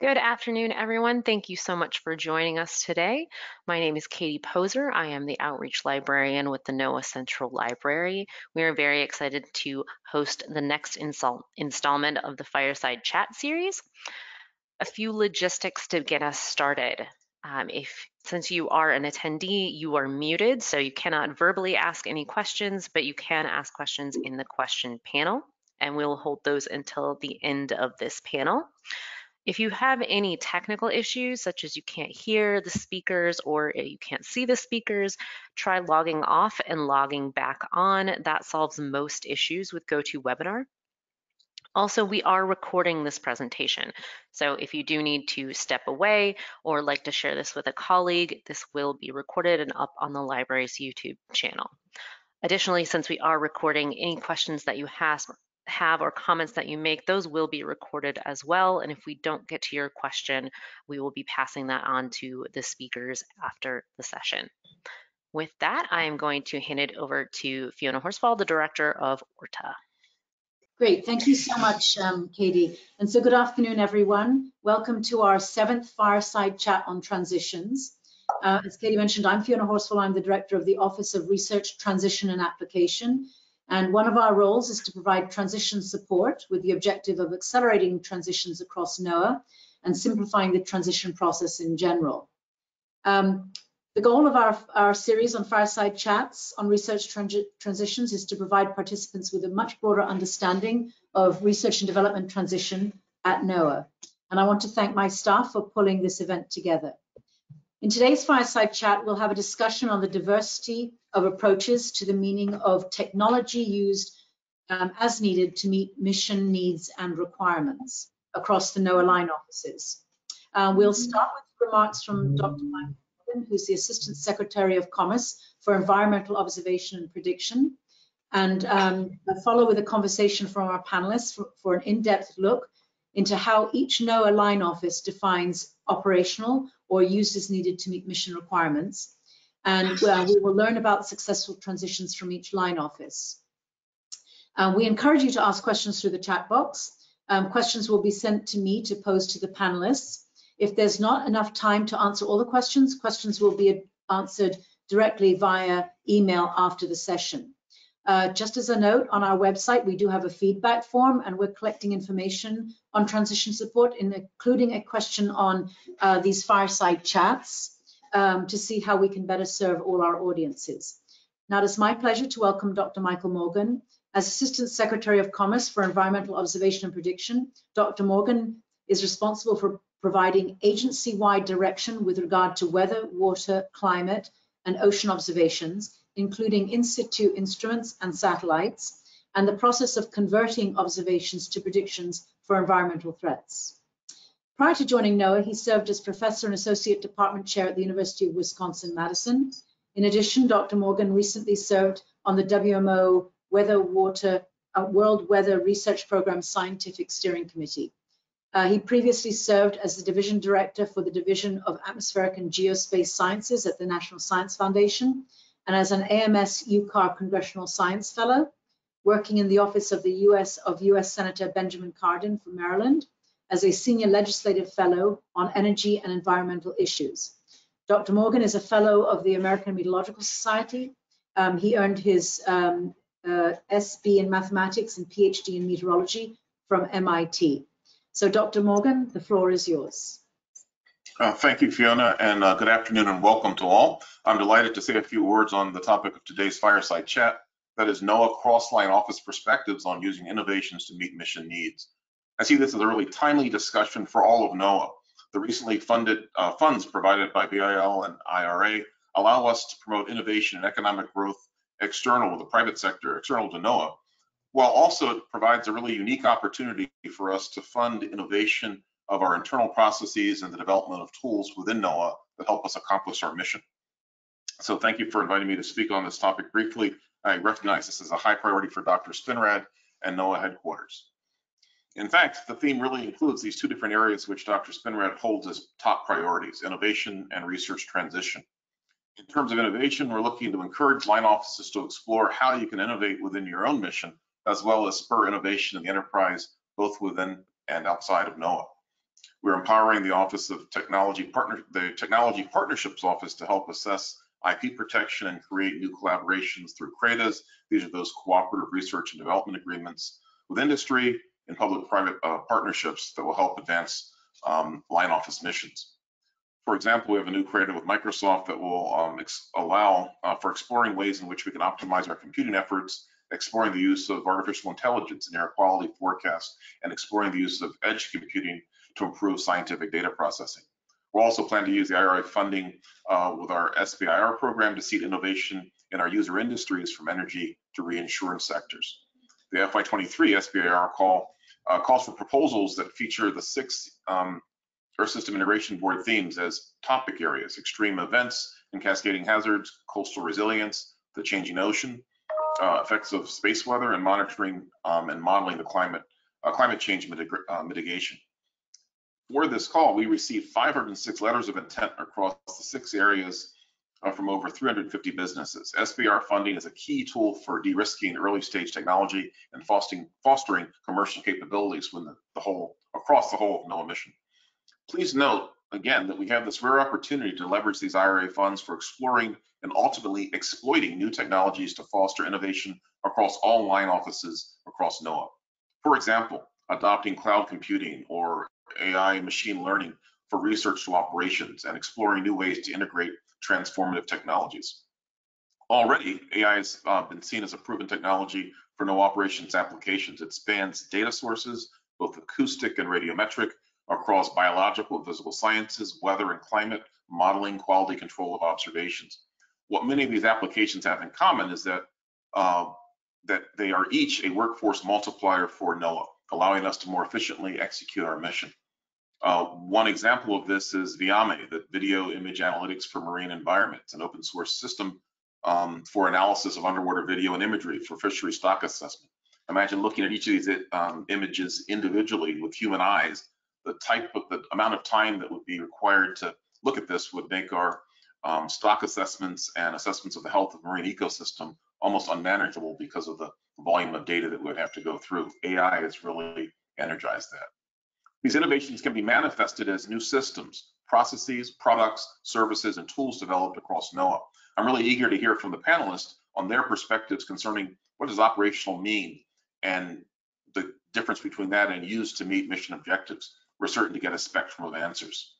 Good afternoon, everyone. Thank you so much for joining us today. My name is Katie Poser. I am the Outreach Librarian with the NOAA Central Library. We are very excited to host the next install installment of the Fireside Chat series. A few logistics to get us started. Um, if since you are an attendee, you are muted, so you cannot verbally ask any questions, but you can ask questions in the question panel, and we'll hold those until the end of this panel. If you have any technical issues, such as you can't hear the speakers or eh, you can't see the speakers, try logging off and logging back on. That solves most issues with GoToWebinar. Also, we are recording this presentation. So if you do need to step away or like to share this with a colleague, this will be recorded and up on the library's YouTube channel. Additionally, since we are recording, any questions that you have, have or comments that you make, those will be recorded as well. And if we don't get to your question, we will be passing that on to the speakers after the session. With that, I am going to hand it over to Fiona Horsfall, the Director of ORTA. Great, thank you so much, um, Katie. And so good afternoon, everyone. Welcome to our seventh fireside chat on transitions. Uh, as Katie mentioned, I'm Fiona Horsfall. I'm the Director of the Office of Research, Transition and Application. And one of our roles is to provide transition support with the objective of accelerating transitions across NOAA and simplifying the transition process in general. Um, the goal of our, our series on fireside chats on research transitions is to provide participants with a much broader understanding of research and development transition at NOAA. And I want to thank my staff for pulling this event together. In today's fireside chat, we'll have a discussion on the diversity of approaches to the meaning of technology used um, as needed to meet mission needs and requirements across the NOAA line offices. Uh, we'll start with remarks from Dr. Michael Morgan, who's the Assistant Secretary of Commerce for Environmental Observation and Prediction, and um, follow with a conversation from our panelists for, for an in-depth look into how each NOAA line office defines operational or used as needed to meet mission requirements. And uh, we will learn about successful transitions from each line office. Uh, we encourage you to ask questions through the chat box. Um, questions will be sent to me to pose to the panelists. If there's not enough time to answer all the questions, questions will be answered directly via email after the session. Uh, just as a note, on our website, we do have a feedback form and we're collecting information on transition support, including a question on uh, these fireside chats um, to see how we can better serve all our audiences. Now, it is my pleasure to welcome Dr. Michael Morgan. As Assistant Secretary of Commerce for Environmental Observation and Prediction, Dr. Morgan is responsible for providing agency-wide direction with regard to weather, water, climate, and ocean observations including in situ instruments and satellites, and the process of converting observations to predictions for environmental threats. Prior to joining NOAA, he served as professor and associate department chair at the University of Wisconsin-Madison. In addition, Dr. Morgan recently served on the WMO Weather Water uh, World Weather Research Program Scientific Steering Committee. Uh, he previously served as the division director for the Division of Atmospheric and Geospace Sciences at the National Science Foundation and as an AMS UCAR Congressional Science Fellow, working in the office of the US of US Senator Benjamin Cardin from Maryland as a senior legislative fellow on energy and environmental issues. Dr. Morgan is a fellow of the American Meteorological Society. Um, he earned his um, uh, SB in mathematics and PhD in meteorology from MIT. So Dr. Morgan, the floor is yours. Uh, thank you, Fiona, and uh, good afternoon and welcome to all. I'm delighted to say a few words on the topic of today's fireside chat, that is NOAA Crossline Office Perspectives on Using Innovations to Meet Mission Needs. I see this as a really timely discussion for all of NOAA. The recently funded uh, funds provided by BIL and IRA allow us to promote innovation and economic growth external with the private sector, external to NOAA, while also it provides a really unique opportunity for us to fund innovation of our internal processes and the development of tools within NOAA that help us accomplish our mission. So thank you for inviting me to speak on this topic briefly. I recognize this is a high priority for Dr. Spinrad and NOAA headquarters. In fact, the theme really includes these two different areas which Dr. Spinrad holds as top priorities, innovation and research transition. In terms of innovation, we're looking to encourage line offices to explore how you can innovate within your own mission, as well as spur innovation in the enterprise, both within and outside of NOAA. We're empowering the Office of Technology Partner, the Technology Partnerships Office to help assess IP protection and create new collaborations through CRADAs. These are those cooperative research and development agreements with industry and public-private uh, partnerships that will help advance um, line office missions. For example, we have a new CRADA with Microsoft that will um, allow uh, for exploring ways in which we can optimize our computing efforts, exploring the use of artificial intelligence in air quality forecasts, and exploring the use of edge computing to improve scientific data processing. We'll also plan to use the IRA funding uh, with our SBIR program to seed innovation in our user industries from energy to reinsurance sectors. The FY23 SBIR call uh, calls for proposals that feature the six um, Earth System Integration Board themes as topic areas, extreme events and cascading hazards, coastal resilience, the changing ocean, uh, effects of space weather, and monitoring um, and modeling the climate, uh, climate change mitig uh, mitigation. For this call, we received 506 letters of intent across the six areas uh, from over 350 businesses. SBIR funding is a key tool for de-risking early stage technology and fostering, fostering commercial capabilities the, the whole, across the whole of NOAA mission. Please note, again, that we have this rare opportunity to leverage these IRA funds for exploring and ultimately exploiting new technologies to foster innovation across all line offices across NOAA. For example, adopting cloud computing or AI machine learning for research to operations and exploring new ways to integrate transformative technologies. Already, AI has uh, been seen as a proven technology for NOAA operations applications. It spans data sources, both acoustic and radiometric, across biological and physical sciences, weather and climate, modeling, quality control of observations. What many of these applications have in common is that uh, that they are each a workforce multiplier for NOAA, allowing us to more efficiently execute our mission. Uh, one example of this is VIAME, the Video Image Analytics for Marine Environments, an open source system um, for analysis of underwater video and imagery for fishery stock assessment. Imagine looking at each of these um, images individually with human eyes. The type of the amount of time that would be required to look at this would make our um, stock assessments and assessments of the health of marine ecosystem almost unmanageable because of the volume of data that we would have to go through. AI has really energized that. These innovations can be manifested as new systems, processes, products, services, and tools developed across NOAA. I'm really eager to hear from the panelists on their perspectives concerning what does operational mean and the difference between that and used to meet mission objectives. We're certain to get a spectrum of answers.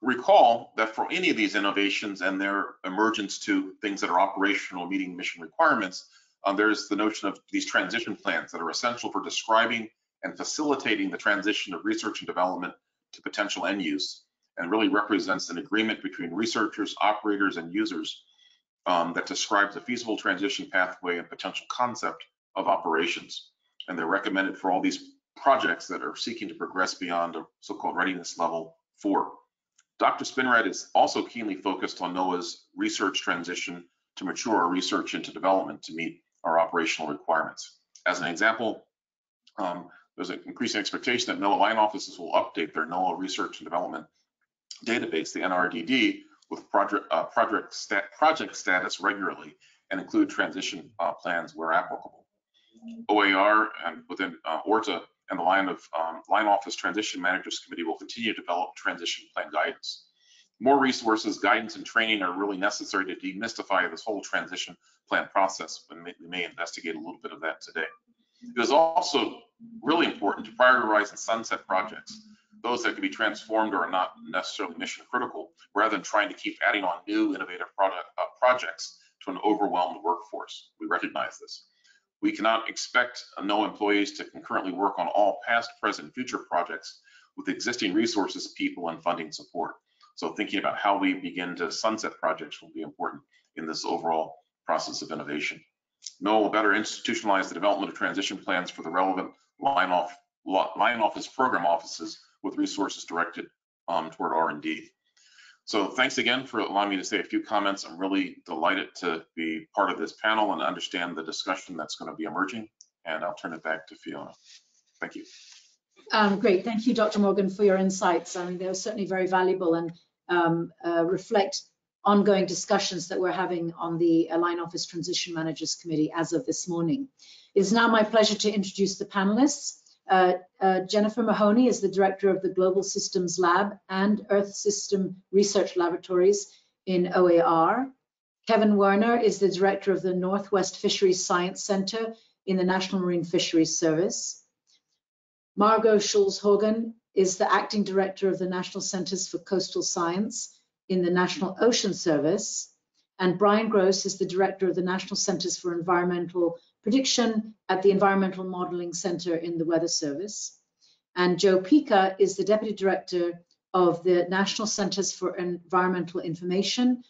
Recall that for any of these innovations and their emergence to things that are operational meeting mission requirements, um, there's the notion of these transition plans that are essential for describing and facilitating the transition of research and development to potential end use and really represents an agreement between researchers, operators, and users um, that describes a feasible transition pathway and potential concept of operations. And they're recommended for all these projects that are seeking to progress beyond a so-called readiness level four. Dr. Spinrad is also keenly focused on NOAA's research transition to mature our research into development to meet our operational requirements. As an example, um, there's an increasing expectation that NOAA line offices will update their NOAA research and development database, the NRDD, with project, uh, project, stat, project status regularly and include transition uh, plans where applicable. OAR and within uh, ORTA and the line of um, line office transition managers committee will continue to develop transition plan guidance. More resources, guidance, and training are really necessary to demystify this whole transition plan process. We may, we may investigate a little bit of that today. It is also really important to prioritize and sunset projects, those that can be transformed or are not necessarily mission critical, rather than trying to keep adding on new innovative product, uh, projects to an overwhelmed workforce. We recognize this. We cannot expect NOAA employees to concurrently work on all past, present, future projects with existing resources, people, and funding support. So thinking about how we begin to sunset projects will be important in this overall process of innovation. NOAA will better institutionalize the development of transition plans for the relevant line, off, line office program offices with resources directed um, toward R&D. So thanks again for allowing me to say a few comments. I'm really delighted to be part of this panel and understand the discussion that's going to be emerging. And I'll turn it back to Fiona. Thank you. Um, great. Thank you, Dr. Morgan, for your insights. I mean, they were certainly very valuable and um, uh, reflect ongoing discussions that we're having on the Line Office Transition Managers Committee as of this morning. It is now my pleasure to introduce the panelists. Uh, uh, Jennifer Mahoney is the director of the Global Systems Lab and Earth System Research Laboratories in OAR. Kevin Werner is the director of the Northwest Fisheries Science Center in the National Marine Fisheries Service. Margo Schulze-Haugen is the acting director of the National Centers for Coastal Science in the National Ocean Service. And Brian Gross is the director of the National Centers for Environmental Prediction at the Environmental Modeling Center in the Weather Service. And Joe Pica is the deputy director of the National Centers for Environmental Information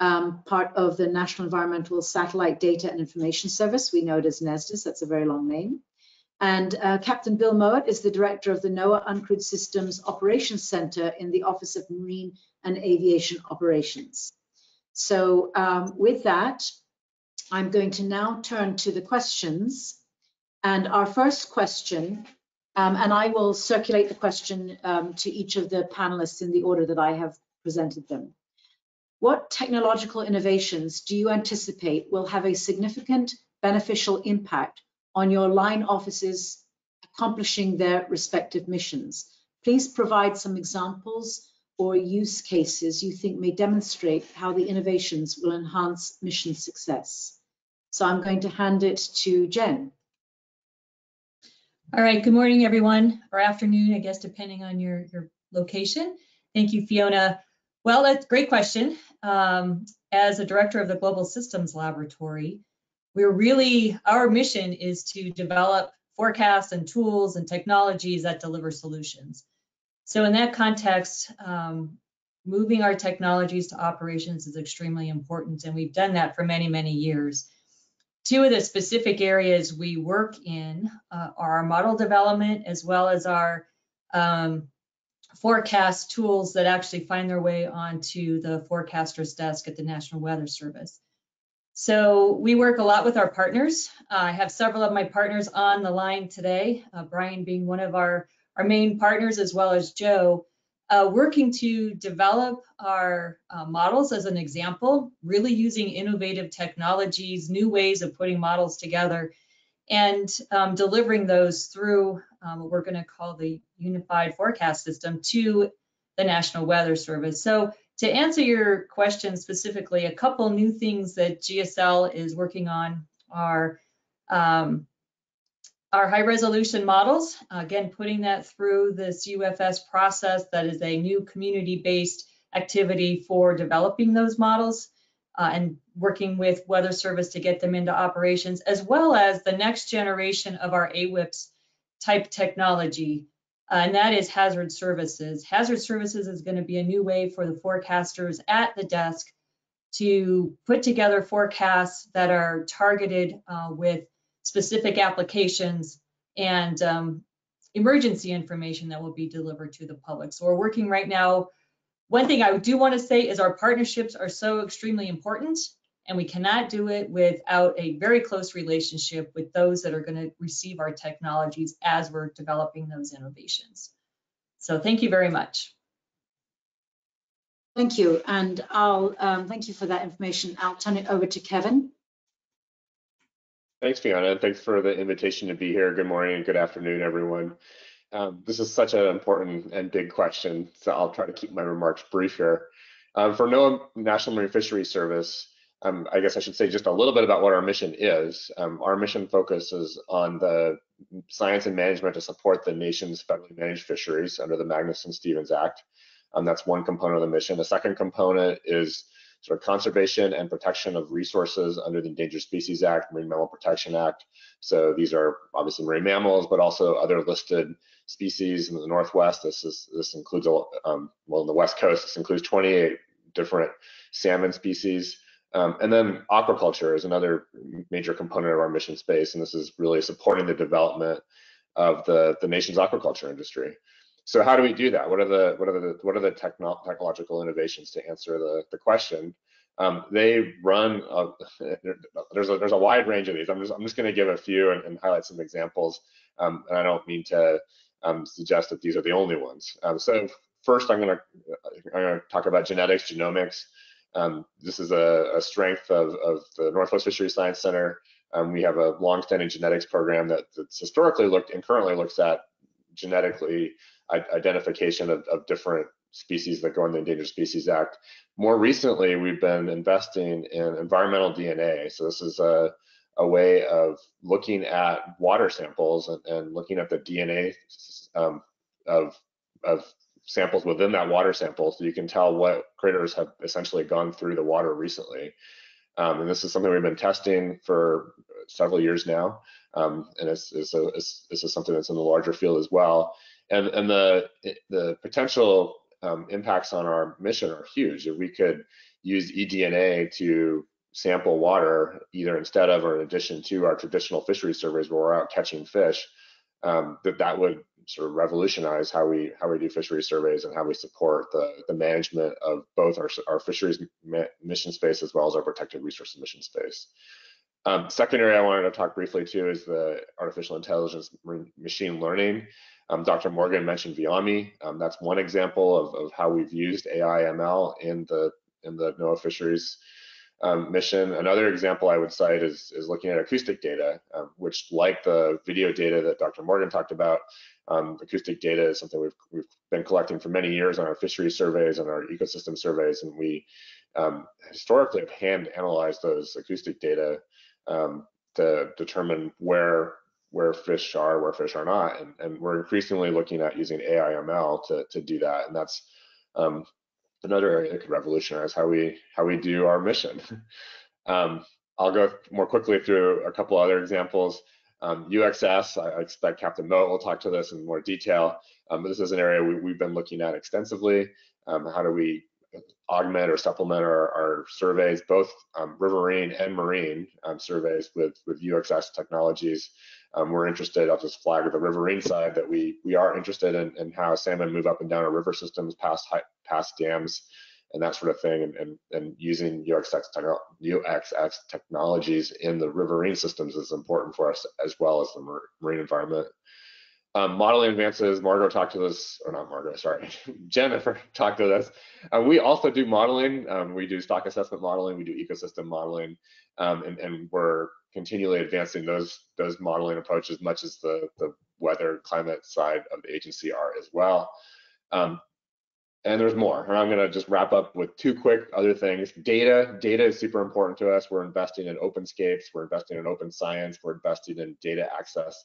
um, part of the National Environmental Satellite Data and Information Service. We know it as NESDIS, that's a very long name. And uh, Captain Bill Mowitt is the director of the NOAA Uncrewed Systems Operations Center in the Office of Marine and Aviation Operations. So um, with that, I'm going to now turn to the questions. And our first question, um, and I will circulate the question um, to each of the panelists in the order that I have presented them. What technological innovations do you anticipate will have a significant beneficial impact on your line offices accomplishing their respective missions? Please provide some examples or use cases you think may demonstrate how the innovations will enhance mission success. So I'm going to hand it to Jen. All right, good morning, everyone, or afternoon, I guess, depending on your, your location. Thank you, Fiona. Well, that's a great question. Um, as a director of the Global Systems Laboratory, we're really, our mission is to develop forecasts and tools and technologies that deliver solutions. So in that context, um, moving our technologies to operations is extremely important, and we've done that for many, many years. Two of the specific areas we work in uh, are our model development as well as our um, forecast tools that actually find their way onto the forecaster's desk at the National Weather Service. So we work a lot with our partners. Uh, I have several of my partners on the line today, uh, Brian being one of our, our main partners, as well as Joe, uh, working to develop our uh, models as an example, really using innovative technologies, new ways of putting models together and um, delivering those through um, what we're going to call the unified forecast system to the National Weather Service. So to answer your question specifically, a couple new things that GSL is working on are um, our high resolution models, again, putting that through this UFS process that is a new community-based activity for developing those models uh, and working with Weather Service to get them into operations, as well as the next generation of our AWIPS type technology, and that is hazard services. Hazard services is going to be a new way for the forecasters at the desk to put together forecasts that are targeted uh, with specific applications and um, emergency information that will be delivered to the public. So we're working right now one thing I do want to say is our partnerships are so extremely important and we cannot do it without a very close relationship with those that are going to receive our technologies as we're developing those innovations. So thank you very much. Thank you, and I'll um, thank you for that information. I'll turn it over to Kevin. Thanks, Fiona. Thanks for the invitation to be here. Good morning and good afternoon, everyone. Um, this is such an important and big question, so I'll try to keep my remarks brief here. Um, for NOAA National Marine Fisheries Service, um, I guess I should say just a little bit about what our mission is. Um, our mission focuses on the science and management to support the nation's federally managed fisheries under the Magnuson-Stevens Act. Um, that's one component of the mission. The second component is sort of conservation and protection of resources under the Endangered Species Act, Marine Mammal Protection Act. So these are obviously marine mammals, but also other listed species in the Northwest. This is this includes um, well in the West Coast. This includes 28 different salmon species. Um, and then aquaculture is another major component of our mission space, and this is really supporting the development of the, the nation's aquaculture industry. So how do we do that? What are the what are the what are the techno technological innovations to answer the, the question? Um, they run uh, there's a there's a wide range of these. I'm just I'm just going to give a few and, and, highlight some examples, um, and I don't mean to um, suggest that these are the only ones. Um, so first, I'm going to I'm going to talk about genetics, genomics. Um, this is a, a strength of, of, the Northwest Fisheries Science Center. Um, we have a long-standing genetics program that, that's historically looked and currently looks at genetically identification of, of different species that go in the Endangered Species Act. More recently, we've been investing in environmental DNA. So this is a, a way of looking at water samples and, and looking at the DNA um, of, of samples within that water sample so you can tell what critters have essentially gone through the water recently. Um, and this is something we've been testing for several years now. Um, and it's, it's a, it's, this is something that's in the larger field as well. And, and the, the potential um, impacts on our mission are huge. If we could use eDNA to sample water, either instead of or in addition to our traditional fishery surveys where we're out catching fish, um, that that would sort of revolutionize how we how we do fishery surveys and how we support the the management of both our our fisheries mission space as well as our protected resource mission space. Um, second area I wanted to talk briefly to is the artificial intelligence machine learning. Um, Dr. Morgan mentioned VIAME. Um, that's one example of, of how we've used AI ML in the in the NOAA fisheries um, mission. Another example I would cite is, is looking at acoustic data, um, which like the video data that Dr. Morgan talked about, um, acoustic data is something we've, we've been collecting for many years on our fishery surveys and our ecosystem surveys, and we um, historically have hand analyzed those acoustic data um, to determine where where fish are, where fish are not, and, and we're increasingly looking at using AI/ML to to do that, and that's um, another area that could revolutionize how we how we do our mission. um, I'll go more quickly through a couple other examples. Um, UXS, I, I, expect Captain Mowitt will talk to this in more detail, um, but this is an area we, have been looking at extensively. Um, how do we augment or supplement our, our surveys, both um, riverine and marine um, surveys with, with UXS technologies. Um, we're interested, I'll just flag the riverine side that we we are interested in, in how salmon move up and down our river systems past past dams and that sort of thing and, and, and using UXS, UXS technologies in the riverine systems is important for us as well as the marine environment. Um, modeling advances, Margo talked to this, or not Margo, sorry, Jennifer talked to this. Uh, we also do modeling. Um, we do stock assessment modeling, we do ecosystem modeling, um, and, and, we're continually advancing those those modeling approaches, much as the, the weather climate side of the agency are as well. Um, and there's more. And I'm going to just wrap up with two quick other things. Data, data is super important to us. We're investing in OpenScapes, we're investing in open science, we're investing in data access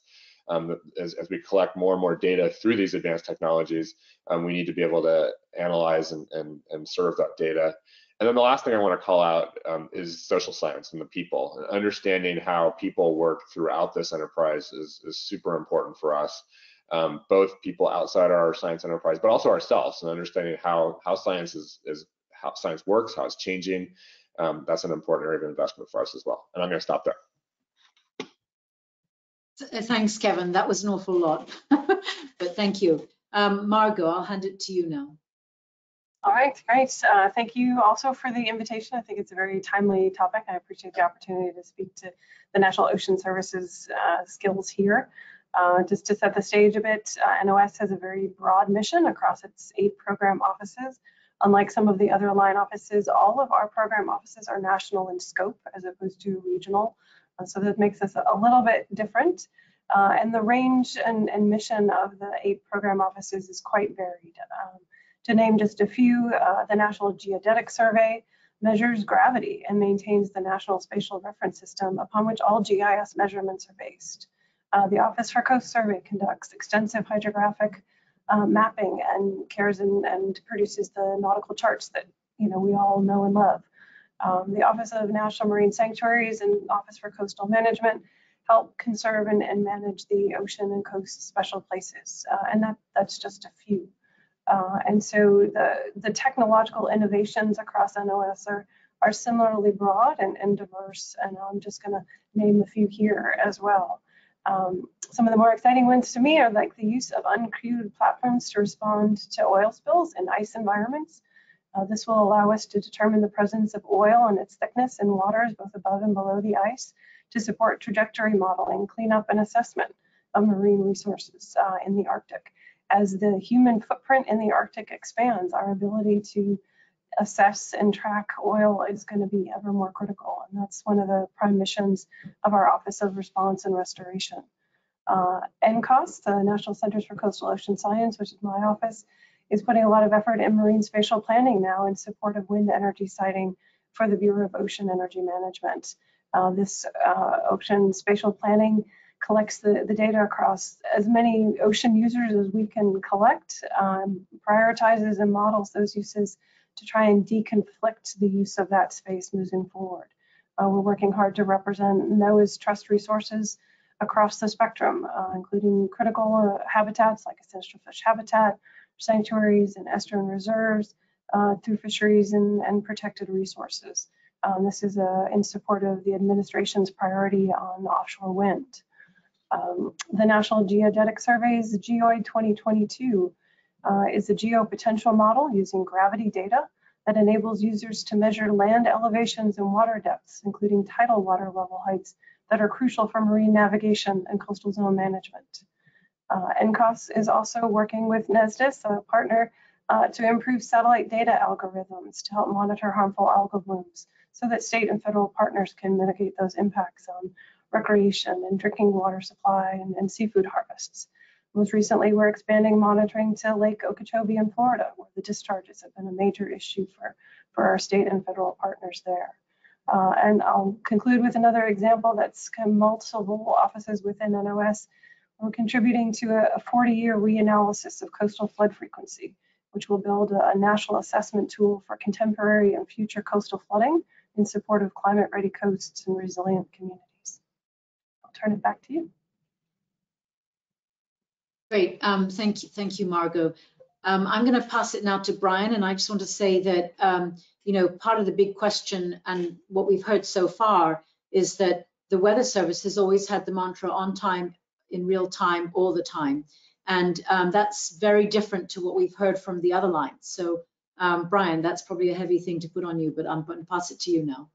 um, as, as, we collect more and more data through these advanced technologies, um, we need to be able to analyze and, and, and serve that data. And then the last thing I want to call out um, is social science and the people. And understanding how people work throughout this enterprise is, is super important for us. Um, both people outside our science enterprise, but also ourselves, and understanding how how science is is how science works, how it's changing. Um, that's an important area of investment for us as well. And I'm going to stop there. Thanks, Kevin. That was an awful lot, but thank you. Um, Margo, I'll hand it to you now. All right, great. Uh, thank you also for the invitation. I think it's a very timely topic. I appreciate the opportunity to speak to the National Ocean Services uh, skills here. Uh, just to set the stage a bit, uh, NOS has a very broad mission across its eight program offices. Unlike some of the other line offices, all of our program offices are national in scope as opposed to regional. Uh, so that makes us a little bit different. Uh, and the range and, and, mission of the eight program offices is quite varied. Um, to name just a few, uh, the National Geodetic Survey measures gravity and maintains the National Spatial Reference System upon which all GIS measurements are based. Uh, the Office for Coast Survey conducts extensive hydrographic uh, mapping and cares and, and produces the nautical charts that you know we all know and love. Um, the Office of National Marine Sanctuaries and Office for Coastal Management help conserve and, and manage the ocean and coast special places. Uh, and that, that's just a few. Uh, and so the, the technological innovations across NOS are, are similarly broad and, and diverse. And I'm just going to name a few here as well. Um, some of the more exciting ones to me are like the use of uncrewed platforms to respond to oil spills in ice environments. Uh, this will allow us to determine the presence of oil and its thickness in waters both above and below the ice to support trajectory modeling, cleanup, and assessment of marine resources uh, in the Arctic. As the human footprint in the Arctic expands, our ability to assess and track oil is going to be ever more critical. And that's one of the prime missions of our Office of Response and Restoration. Uh, NCOS, the National Centers for Coastal Ocean Science, which is my office, is putting a lot of effort in marine spatial planning now in support of wind energy siting for the Bureau of Ocean Energy Management. Uh, this uh, ocean spatial planning collects the, the data across as many ocean users as we can collect, um, prioritizes and models those uses to try and deconflict the use of that space moving forward. Uh, we're working hard to represent NOAA's trust resources across the spectrum, uh, including critical uh, habitats like essential fish habitat, sanctuaries and estuarine reserves, uh, through fisheries and, and protected resources. Um, this is uh, in support of the administration's priority on offshore wind. Um, the National Geodetic Survey's GEOID 2022 uh, is a geopotential model using gravity data that enables users to measure land elevations and water depths, including tidal water level heights that are crucial for marine navigation and coastal zone management. Uh, NCOS is also working with NESDIS, a partner, uh, to improve satellite data algorithms to help monitor harmful algal blooms so that state and federal partners can mitigate those impacts on recreation and drinking water supply and, and seafood harvests. Most recently, we're expanding monitoring to Lake Okeechobee in Florida, where the discharges have been a major issue for, for our state and federal partners there. Uh, and I'll conclude with another example that's multiple offices within NOS. We're contributing to a 40-year reanalysis of coastal flood frequency, which will build a, a national assessment tool for contemporary and future coastal flooding in support of climate-ready coasts and resilient communities I'll turn it back to you. Great. Um, thank you. Thank you, Margo. Um, I'm going to pass it now to Brian, and I just want to say that, um, you know, part of the big question and what we've heard so far is that the Weather Service has always had the mantra on time, in real time, all the time. And um, that's very different to what we've heard from the other lines. So, um, Brian, that's probably a heavy thing to put on you, but I'm going to pass it to you now.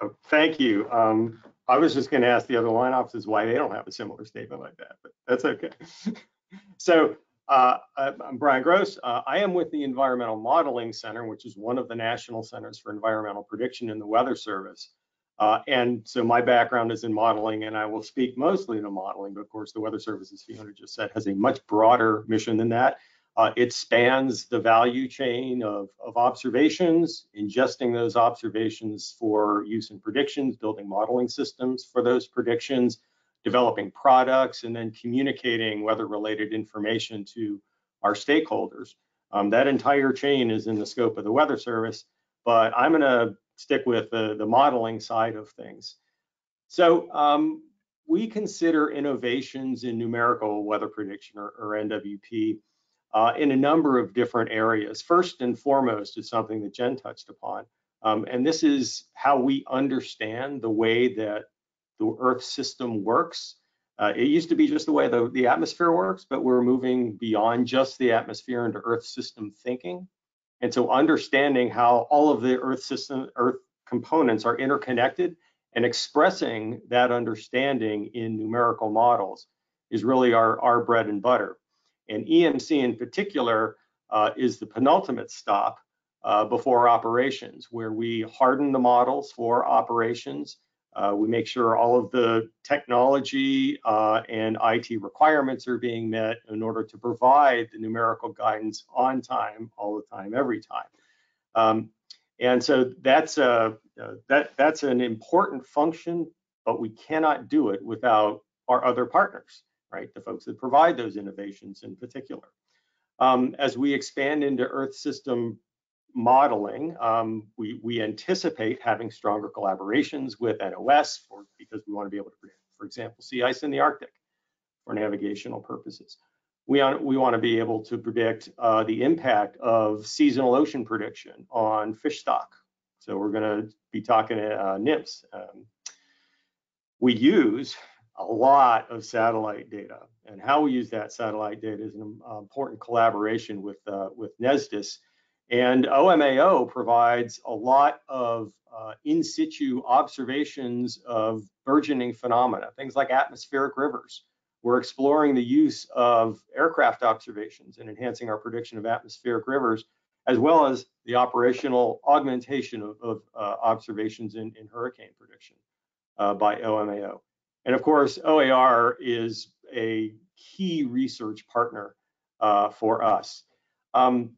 Oh, thank you. Um, I was just going to ask the other line officers why they don't have a similar statement like that, but that's okay. so uh, I'm Brian Gross. Uh, I am with the Environmental Modeling Center, which is one of the national centers for environmental prediction in the Weather Service. Uh, and so my background is in modeling, and I will speak mostly to modeling. But of course, the Weather Service, as Fiona just said, has a much broader mission than that. Uh, it spans the value chain of, of observations, ingesting those observations for use in predictions, building modeling systems for those predictions, developing products, and then communicating weather-related information to our stakeholders. Um, that entire chain is in the scope of the Weather Service, but I'm going to stick with the, the modeling side of things. So um, we consider innovations in numerical weather prediction, or, or NWP, uh, in a number of different areas. First and foremost is something that Jen touched upon, um, and this is how we understand the way that the Earth system works. Uh, it used to be just the way the, the atmosphere works, but we're moving beyond just the atmosphere into Earth system thinking. And so understanding how all of the Earth system, Earth components are interconnected and expressing that understanding in numerical models is really our, our bread and butter. And EMC in particular uh, is the penultimate stop uh, before operations, where we harden the models for operations. Uh, we make sure all of the technology uh, and IT requirements are being met in order to provide the numerical guidance on time, all the time, every time. Um, and so that's a uh, that that's an important function, but we cannot do it without our other partners right? The folks that provide those innovations in particular. Um, as we expand into Earth system modeling, um, we, we anticipate having stronger collaborations with NOS for, because we want to be able to for example, sea ice in the Arctic for navigational purposes. We, on, we want to be able to predict uh, the impact of seasonal ocean prediction on fish stock. So we're going to be talking to uh, NMFS. Um, we use a lot of satellite data. And how we use that satellite data is an important collaboration with, uh, with NESDIS. And OMAO provides a lot of uh, in situ observations of burgeoning phenomena, things like atmospheric rivers. We're exploring the use of aircraft observations and enhancing our prediction of atmospheric rivers as well as the operational augmentation of, of uh, observations in, in hurricane prediction uh, by OMAO. And of course, OAR is a key research partner uh, for us. Um,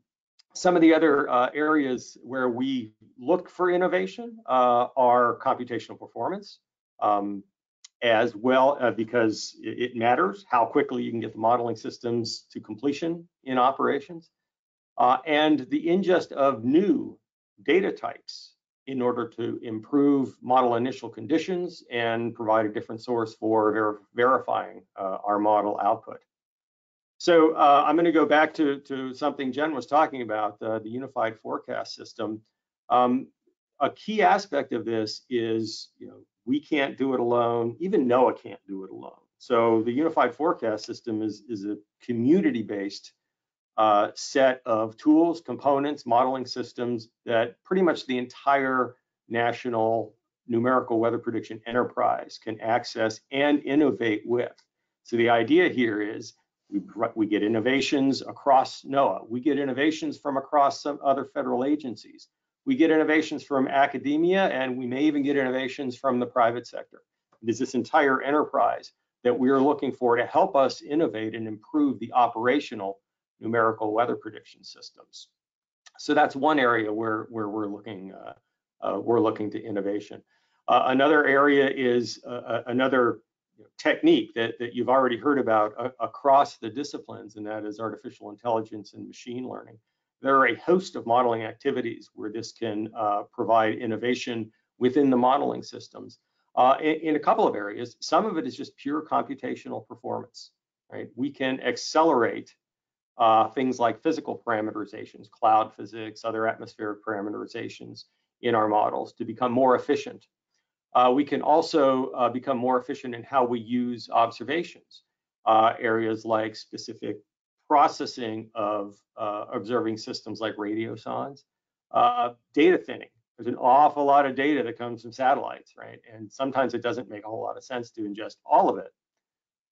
some of the other uh, areas where we look for innovation uh, are computational performance, um, as well uh, because it matters how quickly you can get the modeling systems to completion in operations, uh, and the ingest of new data types in order to improve model initial conditions and provide a different source for ver verifying uh, our model output. So uh, I'm going to go back to, to something Jen was talking about, uh, the unified forecast system. Um, a key aspect of this is, you know, we can't do it alone. Even NOAA can't do it alone. So the unified forecast system is, is a community-based uh, set of tools, components, modeling systems that pretty much the entire national numerical weather prediction enterprise can access and innovate with. So the idea here is we, we get innovations across NOAA. We get innovations from across some other federal agencies. We get innovations from academia, and we may even get innovations from the private sector. It is this entire enterprise that we are looking for to help us innovate and improve the operational numerical weather prediction systems. So that's one area where, where we're looking uh, uh, we're looking to innovation. Uh, another area is uh, uh, another technique that, that you've already heard about uh, across the disciplines, and that is artificial intelligence and machine learning. There are a host of modeling activities where this can provide innovation within the modeling systems. In, in a couple of areas, some of it is just pure computational performance, right? We can accelerate uh, things like physical parameterizations, cloud physics, other atmospheric parameterizations in our models to become more efficient. Uh, we can also uh, become more efficient in how we use observations, uh, areas like specific processing of uh, observing systems like radiosondes, uh, data thinning. There's an awful lot of data that comes from satellites, right? And sometimes it doesn't make a whole lot of sense to ingest all of it.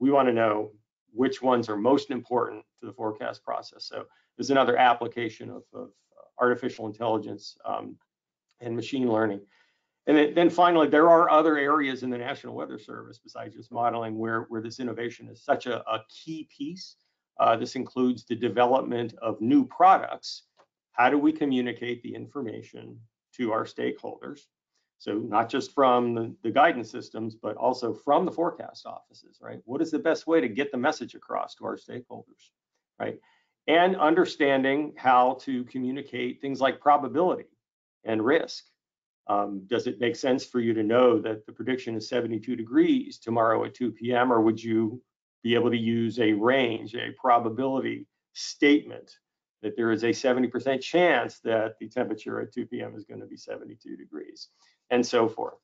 We want to know which ones are most important to the forecast process. So there's another application of, of artificial intelligence um, and machine learning. And then, then, finally, there are other areas in the National Weather Service besides just modeling where, where this innovation is such a, a key piece. Uh, this includes the development of new products. How do we communicate the information to our stakeholders? So not just from the, the, guidance systems, but also from the forecast offices, right? What is the best way to get the message across to our stakeholders, right? And understanding how to communicate things like probability and risk. Um, does it make sense for you to know that the prediction is 72 degrees tomorrow at 2 p.m. or would you be able to use a range, a probability statement that there is a 70% chance that the temperature at 2 p.m. is going to be 72 degrees and so forth.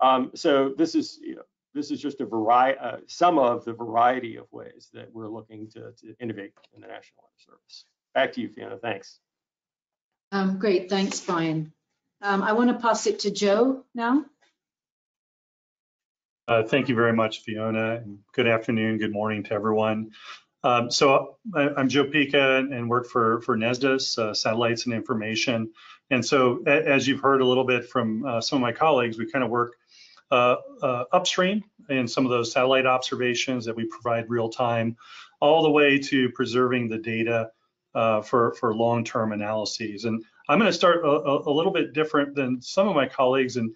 Um, so this is, you know, this is just a variety, uh, some of the variety of ways that we're looking to, to innovate in the National Weather Service. Back to you, Fiona. Thanks. Um, great. Thanks, Brian. Um, I want to pass it to Joe now. Uh, thank you very much, Fiona. Good afternoon, good morning to everyone. Um, so I, am Joe Pica and work for, for NESDIS, uh, Satellites and Information. And so as you've heard a little bit from uh, some of my colleagues, we kind of work uh, uh, upstream in some of those satellite observations that we provide real time, all the way to preserving the data uh, for, for long-term analyses. And I'm going to start a, a, little bit different than some of my colleagues and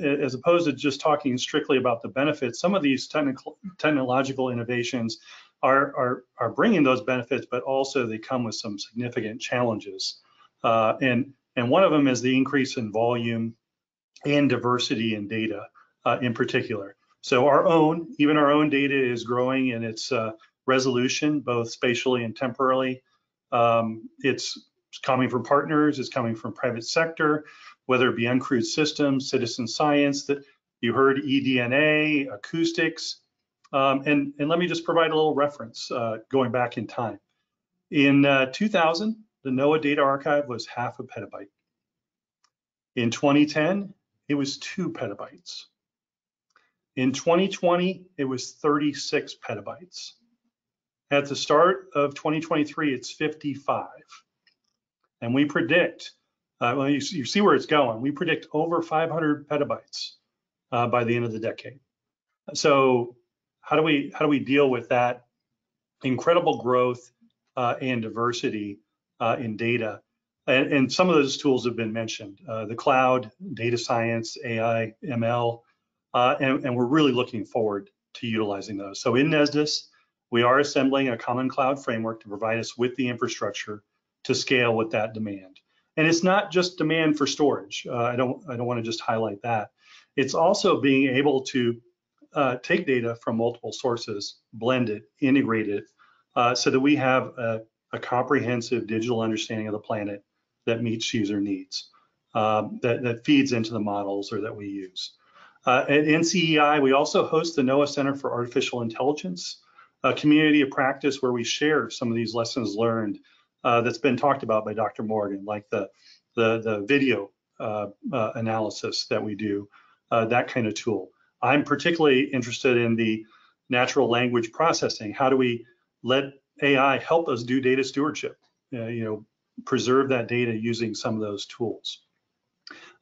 as opposed to just talking strictly about the benefits, some of these technical, technological innovations are, are, are bringing those benefits, but also they come with some significant challenges. Uh, and, and one of them is the increase in volume and diversity in data uh, in particular. So our own, even our own data is growing in its uh, resolution, both spatially and temporally. Um, it's coming from partners, it's coming from private sector, whether it be uncrewed systems, citizen science, that you heard eDNA, acoustics, um, and, and let me just provide a little reference uh, going back in time. In uh, 2000, the NOAA data archive was half a petabyte. In 2010, it was two petabytes. In 2020, it was 36 petabytes. At the start of 2023, it's 55. And we predict, uh, well, you, you, see where it's going. We predict over 500 petabytes uh, by the end of the decade. So how do we how do we deal with that incredible growth uh, and diversity uh, in data? And, and, some of those tools have been mentioned: uh, the cloud, data science, AI, ML, uh, and, and we're really looking forward to utilizing those. So in NESDIS, we are assembling a common cloud framework to provide us with the infrastructure to scale with that demand. And it's not just demand for storage. Uh, I don't I don't want to just highlight that. It's also being able to uh, take data from multiple sources, blend it, integrate it, uh, so that we have a, a, comprehensive digital understanding of the planet that meets user needs, um, that, that, feeds into the models or that we use. Uh, at NCEI, we also host the NOAA Center for Artificial Intelligence, a community of practice where we share some of these lessons learned uh, that's been talked about by Dr. Morgan, like the, the, the video uh, uh, analysis that we do, that kind of tool. I'm particularly interested in the natural language processing. How do we let AI help us do data stewardship? Uh, you know, preserve that data using some of those tools.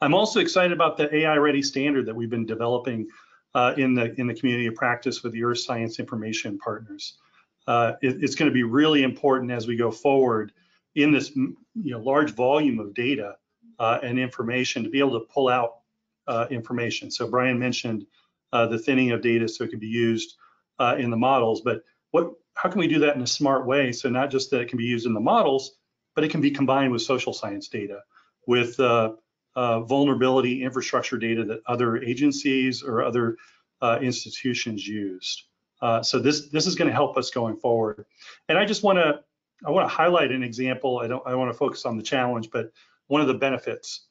I'm also excited about the AI ready standard that we've been developing uh, in the in the community of practice with the Earth Science Information Partners. Uh, it, it's going to be really important as we go forward in this you know large volume of data uh, and information to be able to pull out uh, information. So Brian mentioned uh, the thinning of data so it can be used uh, in the models. But what, how can we do that in a smart way? So not just that it can be used in the models, but it can be combined with social science data, with uh, uh vulnerability infrastructure data that other agencies or other uh, institutions used. Uh, so this this is going to help us going forward. And I just want to I want to highlight an example. I don't I want to focus on the challenge, but one of the benefits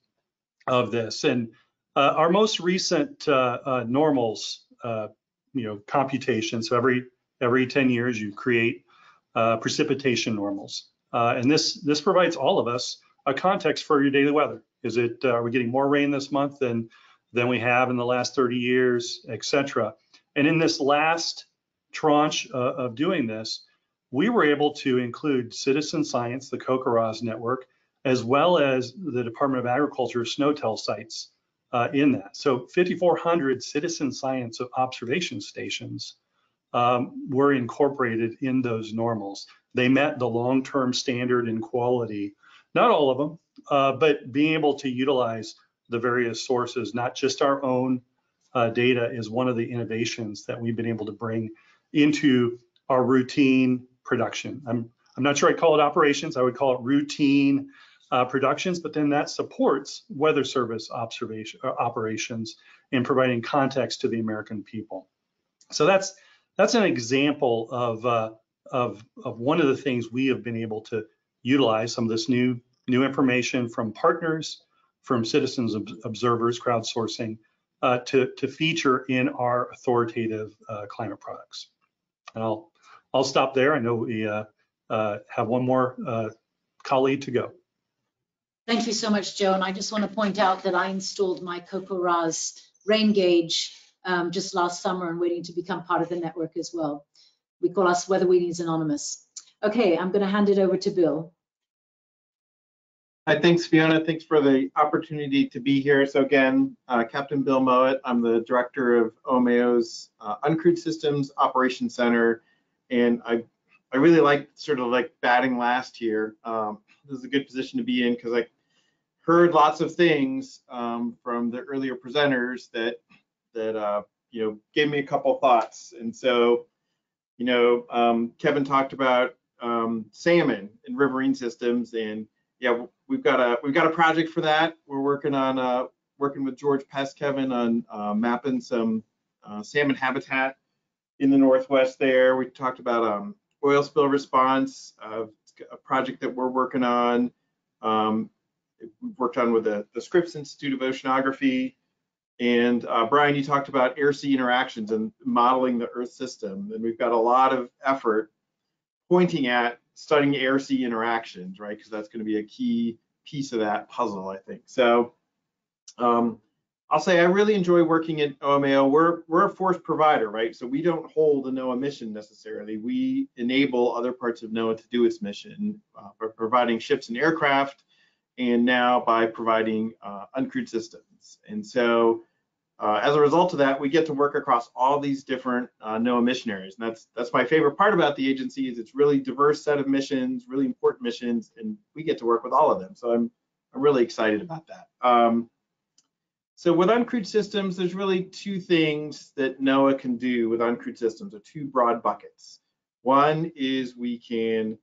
of this. And uh, our most recent uh, uh, normals, you know, computation. So every every 10 years, you create precipitation normals, and this this provides all of us a context for your daily weather. Is it are we getting more rain this month than than we have in the last 30 years, etc. And in this last tranche uh, of doing this, we were able to include citizen science, the CoCoRaHS network, as well as the Department of Agriculture SNOTEL sites uh, in that. So 5,400 citizen science observation stations um, were incorporated in those normals. They met the long-term standard in quality, not all of them, uh, but being able to utilize the various sources, not just our own uh, data is one of the innovations that we've been able to bring into our routine production. I'm, I'm not sure I'd call it operations, I would call it routine uh, productions, but then that supports Weather Service observation uh, operations in providing context to the American people. So that's that's an example of, uh, of of one of the things we have been able to utilize some of this new new information from partners, from citizens observers, crowdsourcing, uh, to to feature in our authoritative uh, climate products. And I'll I'll stop there. I know we uh, have one more colleague to go. Thank you so much, Joe. And I just want to point out that I installed my CoCoRaHS rain gauge um, just last summer and waiting to become part of the network as well. We call us Weather Weenies Anonymous. Okay, I'm going to hand it over to Bill. Hi, thanks, Fiona. Thanks for the opportunity to be here. So again, uh, Captain Bill Mowitt. I'm the director of OMAO's uh, Uncrewed Systems Operations Center, and I I really like sort of like batting last here. Um, this is a good position to be in because I heard lots of things um, from the earlier presenters that that uh, you know gave me a couple thoughts. And so, you know, um, Kevin talked about um, salmon and riverine systems, and yeah, we've got a we've got a project for that. We're working on uh, working with George Pest, Kevin, on uh, mapping some uh, salmon habitat in the northwest. There, we talked about um, oil spill response, uh, a project that we're working on. Um, we've worked on with the, the Scripps Institute of Oceanography. And uh, Brian, you talked about air-sea interactions and modeling the Earth system. And we've got a lot of effort pointing at studying air-sea interactions, right? Because that's going to be a key piece of that puzzle, I think. So um, I'll say I really enjoy working at OMAO. We're we're a force provider, right? So we don't hold a NOAA mission necessarily. We enable other parts of NOAA to do its mission uh, by providing ships and aircraft and now by providing uh, uncrewed systems. And so uh, as a result of that, we get to work across all these different uh, NOAA mission areas. And that's, that's my favorite part about the agency is it's really diverse set of missions, really important missions, and we get to work with all of them. So I'm, I'm really excited about that. Um, so with uncrewed systems, there's really two things that NOAA can do with uncrewed systems, or two broad buckets. One is we can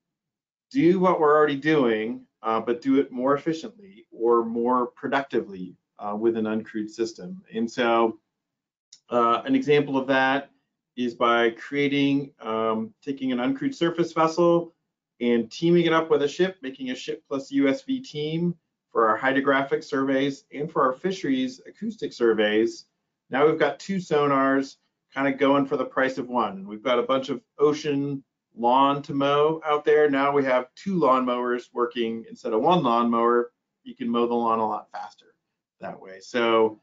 do what we're already doing, uh, but do it more efficiently or more productively uh, with an uncrewed system. And so uh, an example of that is by creating, um, taking an uncrewed surface vessel and teaming it up with a ship, making a ship plus USV team for our hydrographic surveys and for our fisheries acoustic surveys. Now we've got two sonars kind of going for the price of one. We've got a bunch of ocean lawn to mow out there. Now we have two lawnmowers working instead of one lawnmower. You can mow the lawn a lot faster that way. So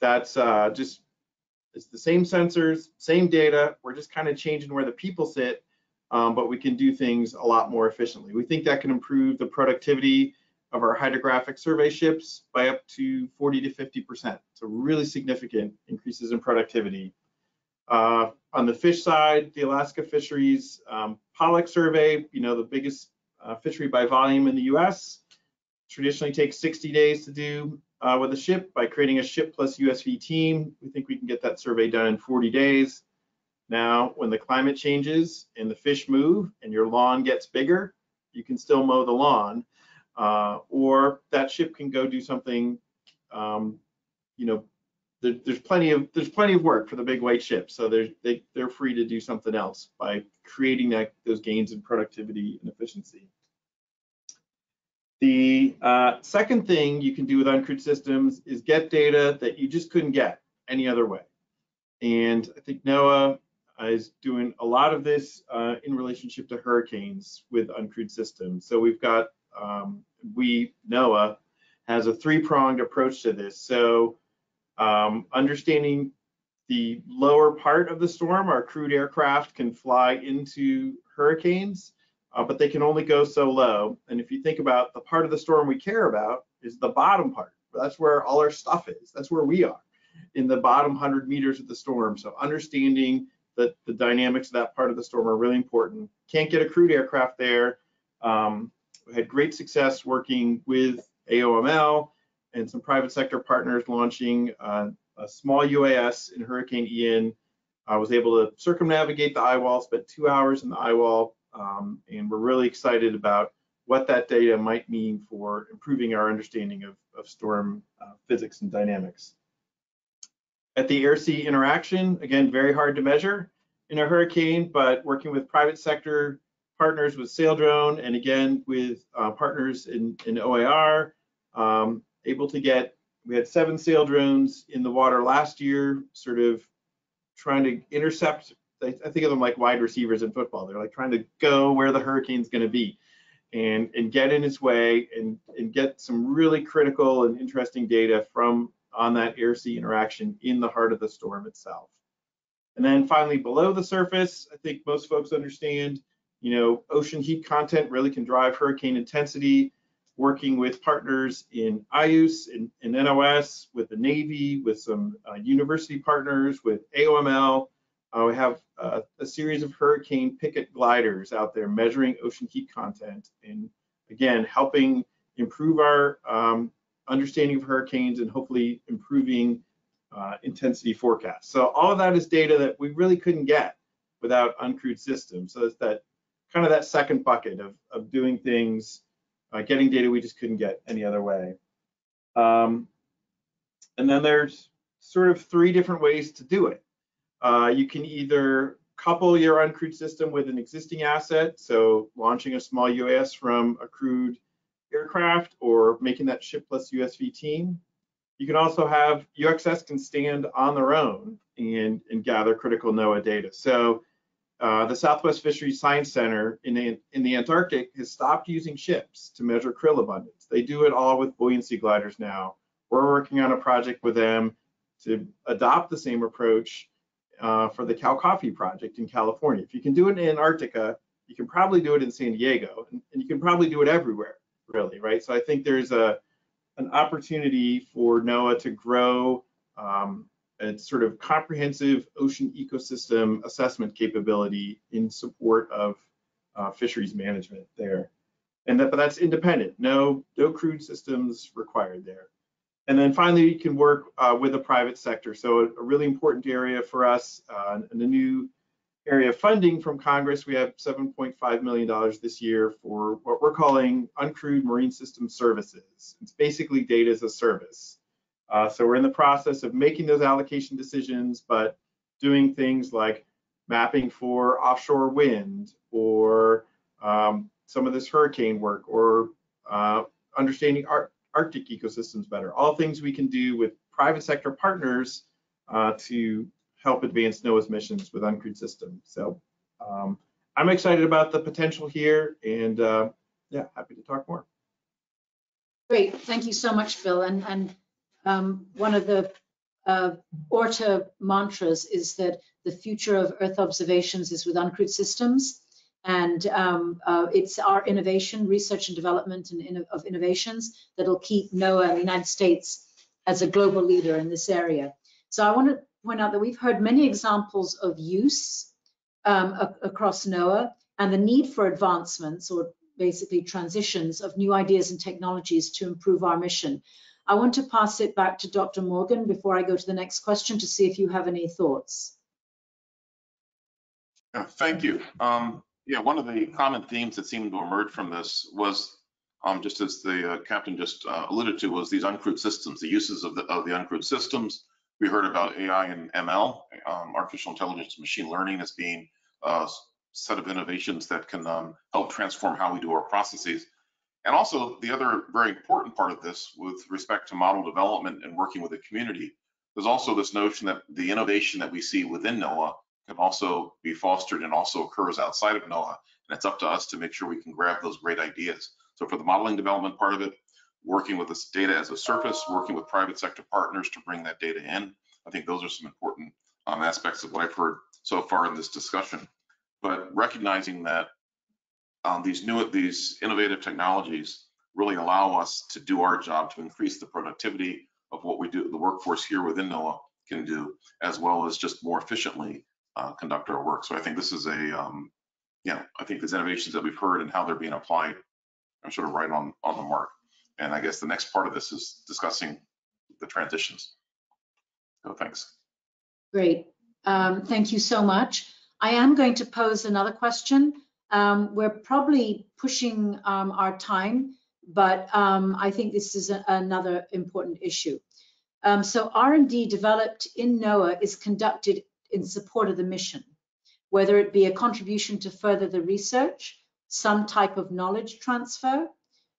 that's uh, just, it's the same sensors, same data. We're just kind of changing where the people sit, um, but we can do things a lot more efficiently. We think that can improve the productivity of our hydrographic survey ships by up to 40 to 50%. So really significant increases in productivity. Uh, on the fish side, the Alaska Fisheries um, pollock survey, you know, the biggest uh, fishery by volume in the US, traditionally takes 60 days to do uh, with a ship by creating a ship plus USV team. We think we can get that survey done in 40 days. Now, when the climate changes and the fish move and your lawn gets bigger, you can still mow the lawn, uh, or that ship can go do something. Um, you know, there, there's plenty of there's plenty of work for the big white ships, so they're they, they're free to do something else by creating that those gains in productivity and efficiency. The uh, second thing you can do with uncrewed systems is get data that you just couldn't get any other way. And I think NOAA is doing a lot of this uh, in relationship to hurricanes with uncrewed systems. So we've got, um, we, NOAA, has a three-pronged approach to this. So um, understanding the lower part of the storm, our crewed aircraft can fly into hurricanes uh, but they can only go so low. And if you think about the part of the storm we care about is the bottom part. That's where all our stuff is. That's where we are in the bottom 100 meters of the storm. So understanding that the dynamics of that part of the storm are really important. Can't get a crewed aircraft there. Um, we had great success working with AOML and some private sector partners launching uh, a small UAS in Hurricane Ian. I was able to circumnavigate the eyewall, spent two hours in the eyewall, um, and we're really excited about what that data might mean for improving our understanding of, of storm uh, physics and dynamics. At the air-sea interaction, again, very hard to measure in a hurricane, but working with private sector partners with Saildrone and again with uh, partners in, in OAR, um, able to get, we had seven sail drones in the water last year, sort of trying to intercept I think of them like wide receivers in football. They're like trying to go where the hurricane's going to be and, and get in its way and, and get some really critical and interesting data from on that air-sea interaction in the heart of the storm itself. And then finally, below the surface, I think most folks understand, you know, ocean heat content really can drive hurricane intensity. Working with partners in IOOS, in, in NOS, with the Navy, with some uh, university partners, with AOML, uh, we have uh, a series of hurricane picket gliders out there measuring ocean heat content and again, helping improve our um, understanding of hurricanes and hopefully improving uh, intensity forecasts. So all of that is data that we really couldn't get without uncrewed systems. So it's that kind of that second bucket of, of doing things, uh, getting data we just couldn't get any other way. Um, and then there's sort of three different ways to do it. Uh, you can either couple your uncrewed system with an existing asset, so launching a small UAS from a crewed aircraft or making that ship plus USV team. You can also have UXS can stand on their own and, and gather critical NOAA data. So uh, the Southwest Fisheries Science Center in the, in the Antarctic has stopped using ships to measure krill abundance. They do it all with buoyancy gliders now. We're working on a project with them to adopt the same approach uh, for the CalCOFI Project in California. If you can do it in Antarctica, you can probably do it in San Diego, and, and you can probably do it everywhere really, right? So I think there's a an opportunity for NOAA to grow um, a sort of comprehensive ocean ecosystem assessment capability in support of uh, fisheries management there. And that, but that's independent, no, no crewed systems required there. And then finally, you can work uh, with the private sector. So a, a, really important area for us uh, in the new area of funding from Congress, we have $7.5 million this year for what we're calling uncrewed marine system services. It's basically data as a service. Uh, so we're in the process of making those allocation decisions, but doing things like mapping for offshore wind or um, some of this hurricane work or uh, understanding Ar Arctic ecosystems better. All things we can do with private sector partners uh, to help advance NOAA's missions with uncrewed systems. So um, I'm excited about the potential here and uh, yeah, happy to talk more. Great, thank you so much, Phil. And, and um, one of the uh, ORTA mantras is that the future of Earth observations is with uncrewed systems. And um, uh, it's our innovation, research and development and in, of innovations that'll keep NOAA and the United States as a global leader in this area. So I want to point out that we've heard many examples of use um, across NOAA and the need for advancements or basically transitions of new ideas and technologies to improve our mission. I want to pass it back to Dr. Morgan before I go to the next question to see if you have any thoughts. Yeah, thank you. Um, yeah, one of the common themes that seemed to emerge from this was, um, just as the uh, captain just uh, alluded to, was these uncrewed systems, the uses of the, of the uncrewed systems. We heard about AI and ML, um, artificial intelligence, machine learning as being a set of innovations that can um, help transform how we do our processes. And also the other very important part of this with respect to model development and working with the community, there's also this notion that the innovation that we see within NOAA can also be fostered and also occurs outside of NOAA. And it's up to us to make sure we can grab those great ideas. So for the modeling development part of it, working with this data as a surface, working with private sector partners to bring that data in. I think those are some important um, aspects of what I've heard so far in this discussion. But recognizing that um, these new, these innovative technologies really allow us to do our job to increase the productivity of what we do, the workforce here within NOAA can do, as well as just more efficiently uh, conduct our work. So I think this is a, um, yeah, I think these innovations that we've heard and how they're being applied are sort of right on, on the mark. And I guess the next part of this is discussing the transitions. So thanks. Great. Um, thank you so much. I am going to pose another question. Um, we're probably pushing um, our time, but um, I think this is a, another important issue. Um, so R&D developed in NOAA is conducted in support of the mission, whether it be a contribution to further the research, some type of knowledge transfer,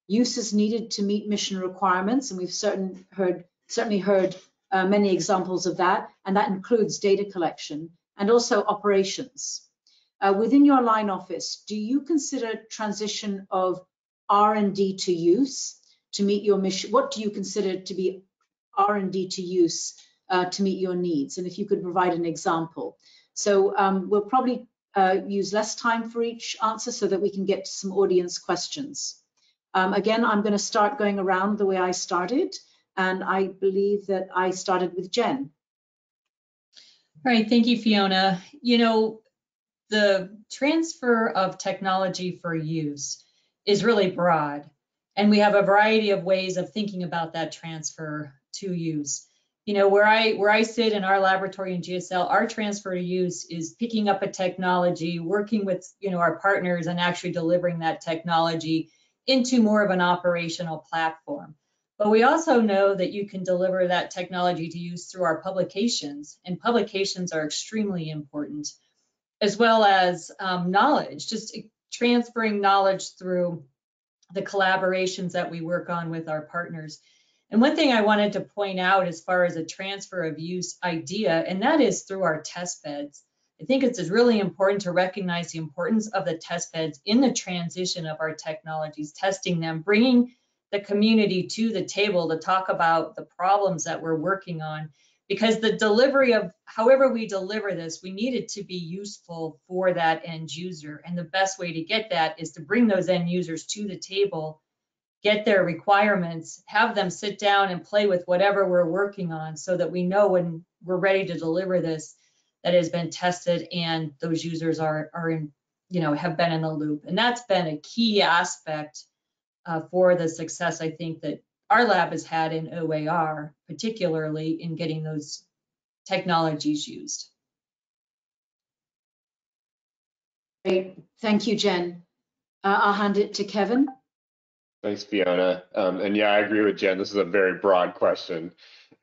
uses needed to meet mission requirements, and we've certain heard, certainly heard uh, many examples of that, and that includes data collection and also operations. Uh, within your line office, do you consider transition of R&D to use to meet your mission? What do you consider to be R&D to use uh, to meet your needs? And if you could provide an example. So um, we'll probably uh, use less time for each answer so that we can get to some audience questions. Um, again, I'm going to start going around the way I started, and I believe that I started with Jen. All right, thank you, Fiona. You know, the transfer of technology for use is really broad, and we have a variety of ways of thinking about that transfer to use. You know, where I where I sit in our laboratory in GSL, our transfer to use is picking up a technology, working with you know our partners, and actually delivering that technology into more of an operational platform. But we also know that you can deliver that technology to use through our publications, and publications are extremely important, as well as um, knowledge, just transferring knowledge through the collaborations that we work on with our partners. And one thing I wanted to point out as far as a transfer of use idea, and that is through our test beds. I think it's really important to recognize the importance of the test beds in the transition of our technologies, testing them, bringing the community to the table to talk about the problems that we're working on. Because the delivery of however we deliver this, we need it to be useful for that end user. And the best way to get that is to bring those end users to the table, get their requirements, have them sit down and play with whatever we're working on so that we know when we're ready to deliver this, that has been tested and those users are, are in, you know, have been in the loop. And that's been a key aspect uh, for the success I think that our lab has had in OAR, particularly in getting those technologies used. Great, thank you, Jen. Uh, I'll hand it to Kevin. Thanks, Fiona. Um, and yeah, I agree with Jen. This is a very broad question.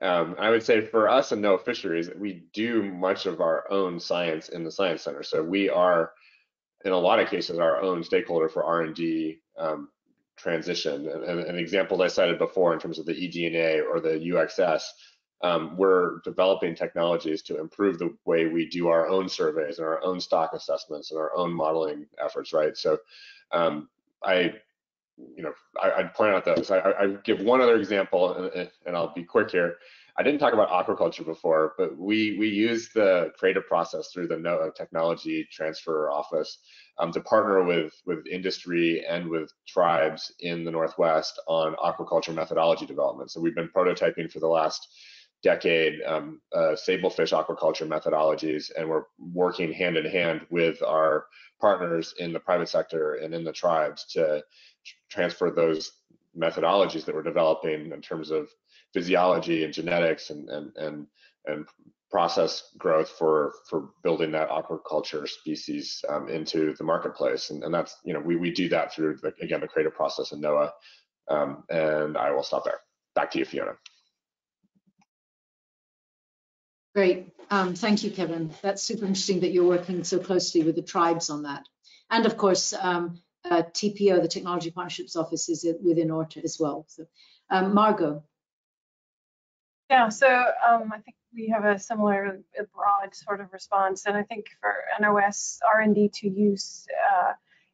Um, I would say for us in NOAA Fisheries, we do much of our own science in the Science Center. So we are, in a lot of cases, our own stakeholder for R&D um, transition. And, an example I cited before in terms of the eDNA or the UXS, um, we're developing technologies to improve the way we do our own surveys and our own stock assessments and our own modeling efforts, right? So um, I, you know, I, would point out that I, I give one other example, and, and, I'll be quick here. I didn't talk about aquaculture before, but we we use the CRADA process through the NOAA Technology Transfer Office um, to partner with with industry and with tribes in the Northwest on aquaculture methodology development. So we've been prototyping for the last decade um, uh, sablefish aquaculture methodologies, and we're working hand in hand with our partners in the private sector and in the tribes to transfer those methodologies that we're developing in terms of physiology and genetics and and and, and process growth for for building that aquaculture species um, into the marketplace and, and that's you know we, we do that through the, again the CRADA process in NOAA um, and I will stop there back to you Fiona Great. Um, thank you, Kevin. That's super interesting that you're working so closely with the tribes on that. And of course, um, uh, TPO, the Technology Partnerships Office, is within ORTA as well. So, um, Margo. Yeah, so um, I think we have a similar broad sort of response. And I think for NOS, R&D to use uh,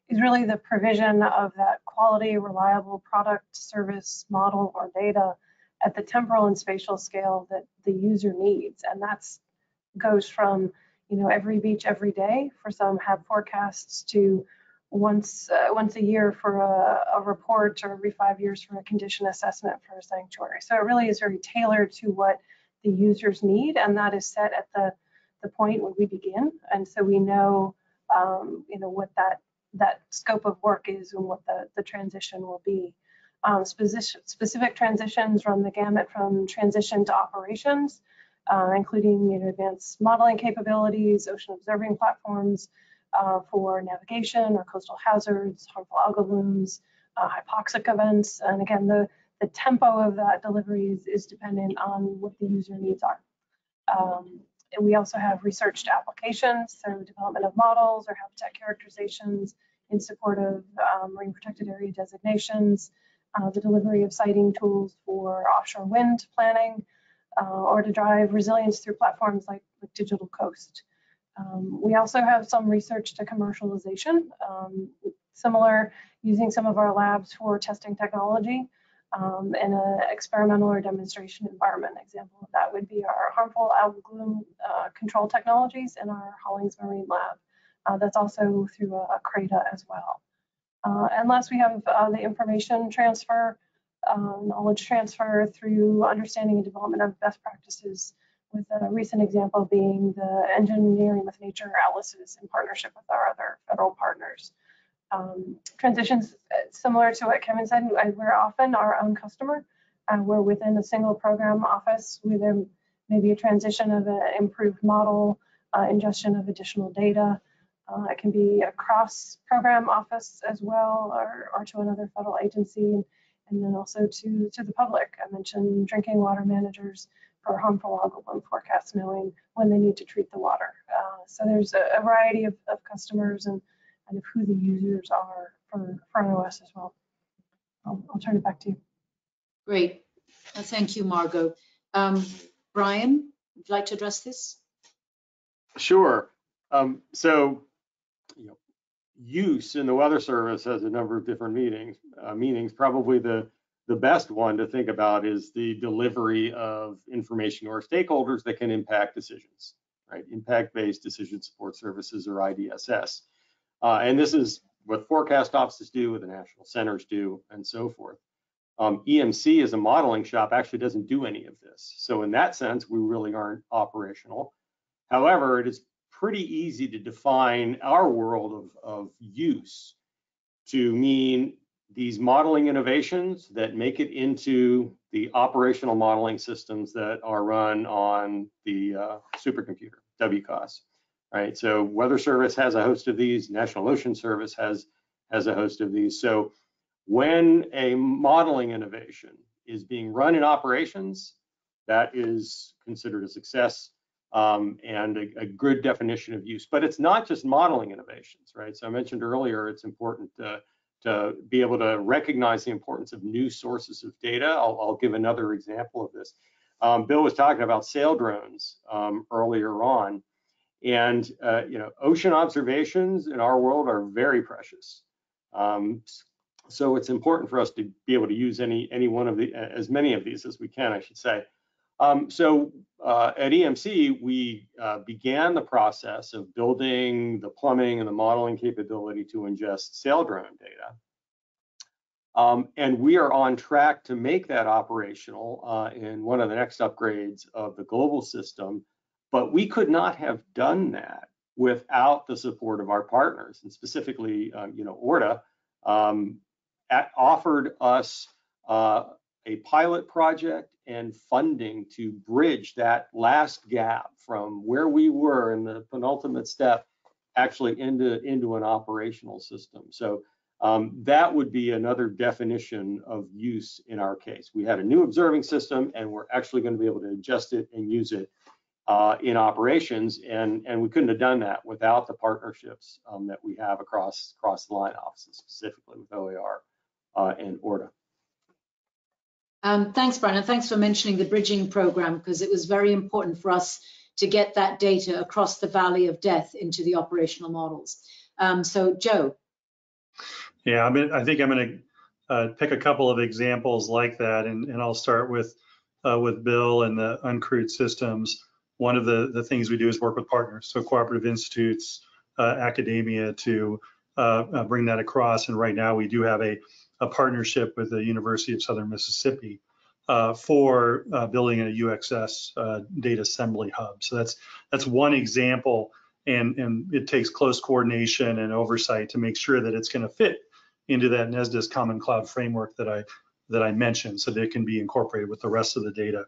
is really the provision of that quality, reliable product, service, model, or data at the temporal and spatial scale that the user needs. And that's goes from, you know, every beach every day for some have forecasts to once uh, once a year for a, a, report or every five years for a condition assessment for a sanctuary. So it really is very tailored to what the users need, and that is set at the the point where we begin. And so we know, um, you know, what that that scope of work is and what the the transition will be. Um, specific, specific transitions run the gamut from transition to operations, uh, including you know, advanced modeling capabilities, ocean observing platforms uh, for navigation or coastal hazards, harmful algal blooms, uh, hypoxic events. And again, the, the tempo of that delivery is, is dependent on what the user needs are. Um, and we also have researched applications, so development of models or habitat characterizations in support of um, marine protected area designations, uh, the delivery of siting tools for offshore wind planning, uh, or to drive resilience through platforms like, like Digital Coast. Um, we also have some research to commercialization, um, similar using some of our labs for testing technology um, in an experimental or demonstration environment. Example of that would be our harmful algal bloom uh, control technologies in our Hollings Marine Lab. Uh, that's also through a, a CRADA as well. Uh, unless we have uh, the information transfer, uh, knowledge transfer through understanding and development of best practices, with a recent example being the engineering with nature atlases in partnership with our other federal partners. Um, transitions similar to what Kevin said, we're often our own customer. Uh, we're within a single program office within maybe a transition of an improved model, uh, ingestion of additional data, uh, it can be a cross program office as well or, or to another federal agency and then also to, to the public. I mentioned drinking water managers for harmful algal forecasts, knowing when they need to treat the water. Uh, so there's a, a variety of, of, customers and, and of who the users are for, for NOS as well. I'll, I'll turn it back to you. Great. Uh, thank you, Margo. Um, Brian, would you like to address this? Sure. Um, so you know, use in the Weather Service has a number of different meanings. Uh, meanings probably the the best one to think about is the delivery of information to our stakeholders that can impact decisions, right? Impact-based decision support services or IDSS. Uh, and this is what forecast offices do, what the national centers do, and so forth. Um, EMC as a modeling shop actually doesn't do any of this. So in that sense, we really aren't operational. However, it is pretty easy to define our world of, of use to mean these modeling innovations that make it into the operational modeling systems that are run on the uh, supercomputer, WCOSS, right? So Weather Service has a host of these, National Ocean Service has, has a host of these. So when a modeling innovation is being run in operations, that is considered a success um, and a, a, good definition of use. But it's not just modeling innovations, right? So I mentioned earlier, it's important to, to be able to recognize the importance of new sources of data. I'll, I'll give another example of this. Um, Bill was talking about sail drones um, earlier on, and uh, you know, ocean observations in our world are very precious. Um, so it's important for us to be able to use any any one of the as many of these as we can, I should say. Um, so uh, at EMC, we uh, began the process of building the plumbing and the modeling capability to ingest sail drone data. Um, and we are on track to make that operational uh, in one of the next upgrades of the global system. But we could not have done that without the support of our partners, and specifically, um, you know, ORTA um, at, offered us uh, a pilot project and funding to bridge that last gap from where we were in the penultimate step actually into, into an operational system. So um, that would be another definition of use in our case. We had a new observing system and we're actually going to be able to adjust it and use it uh, in operations and, and we couldn't have done that without the partnerships um, that we have across, across the line offices, specifically with OAR uh, and ORTA. Um, thanks, Brian, and thanks for mentioning the bridging program because it was very important for us to get that data across the valley of death into the operational models. Um, so, Joe. Yeah, I mean, I think I'm going to uh, pick a couple of examples like that, and, and I'll start with uh, with Bill and the uncrewed systems. One of the the things we do is work with partners, so cooperative institutes, uh, academia, to uh, uh, bring that across. And right now, we do have a a partnership with the University of Southern Mississippi uh, for uh, building a UXS data assembly hub. So that's that's one example, and and it takes close coordination and oversight to make sure that it's going to fit into that NESDIS Common Cloud framework that I that I mentioned, so that it can be incorporated with the rest of the data.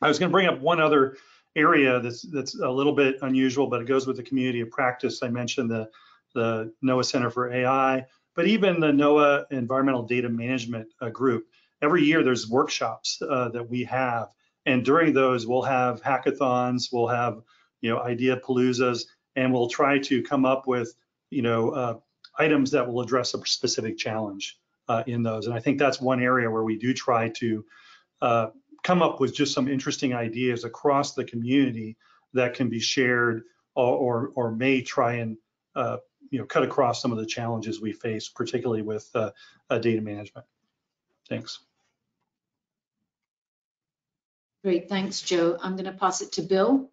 I was going to bring up one other area that's that's a little bit unusual, but it goes with the community of practice. I mentioned the the NOAA Center for AI but even the NOAA Environmental Data Management uh, Group, every year there's workshops uh, that we have. And during those, we'll have hackathons, we'll have, you know, idea paloozas, and we'll try to come up with, you know, uh, items that will address a specific challenge uh, in those. And I think that's one area where we do try to uh, come up with just some interesting ideas across the community that can be shared or, or, or may try and uh, you know, cut across some of the challenges we face, particularly with uh, uh, data management. Thanks. Great, thanks, Joe. I'm going to pass it to Bill.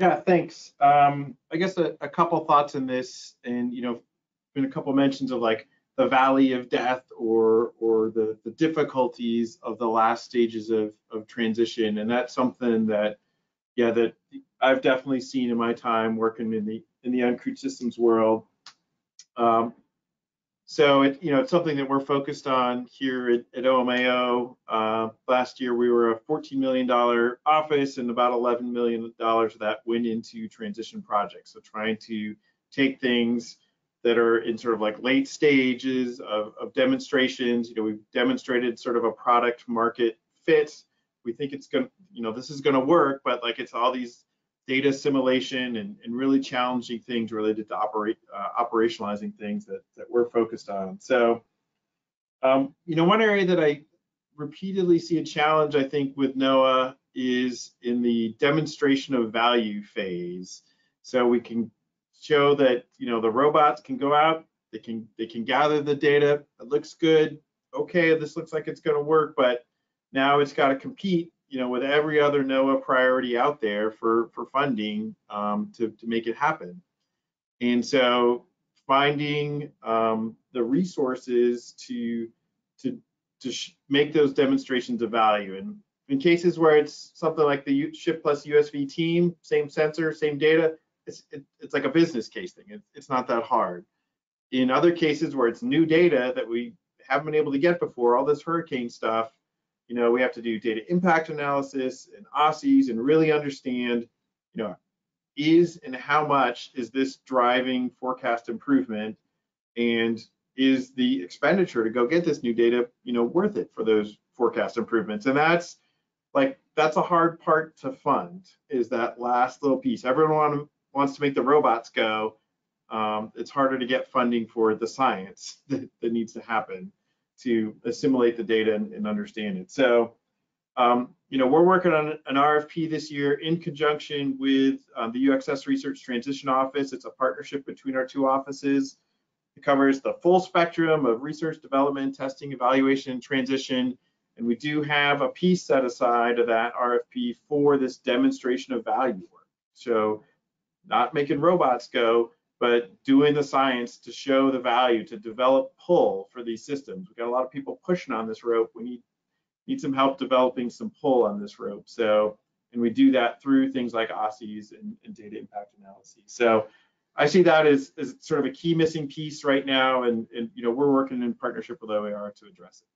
Yeah, thanks. Um, I guess a, a couple thoughts in this, and you know, been a couple mentions of like the valley of death or or the the difficulties of the last stages of of transition, and that's something that yeah that I've definitely seen in my time working in the in the uncrewed systems world. Um, so it, you know, it's something that we're focused on here at, at OMAO. Uh, last year we were a $14 million office and about $11 million of that went into transition projects. So trying to take things that are in sort of like late stages of, of demonstrations. You know, we've demonstrated sort of a product market fit. We think it's going to, you know, this is going to work, but like it's all these data assimilation and, and really challenging things related to operate uh, operationalizing things that, that we're focused on. So, um, you know, one area that I repeatedly see a challenge, I think, with NOAA is in the demonstration of value phase. So we can show that, you know, the robots can go out, they can they can gather the data, it looks good, okay, this looks like it's going to work, but now it's got to compete you know, with every other NOAA priority out there for for funding um, to to make it happen. And so finding um, the resources to to to make those demonstrations of value. And in cases where it's something like the Shift Plus USV team, same sensor, same data, it's, it, it's like a business case thing. It, it's not that hard. In other cases where it's new data that we haven't been able to get before, all this hurricane stuff, you know, we have to do data impact analysis and OSSEs and really understand, you know, is and how much is this driving forecast improvement and is the expenditure to go get this new data, you know, worth it for those forecast improvements? And that's like, that's a hard part to fund is that last little piece. Everyone wants to make the robots go. Um, it's harder to get funding for the science that, that needs to happen to assimilate the data and, and understand it. So, um, you know, we're working on an RFP this year in conjunction with um, the UXS Research Transition Office. It's a partnership between our two offices. It covers the full spectrum of research, development, testing, evaluation, transition. And we do have a piece set aside of that RFP for this demonstration of value work. So not making robots go, but doing the science to show the value, to develop pull for these systems. We've got a lot of people pushing on this rope. We need need some help developing some pull on this rope. So, and we do that through things like OSSEs and, and data impact analyses. So I see that as, as sort of a key missing piece right now. And, and, you know, we're working in partnership with OAR to address it.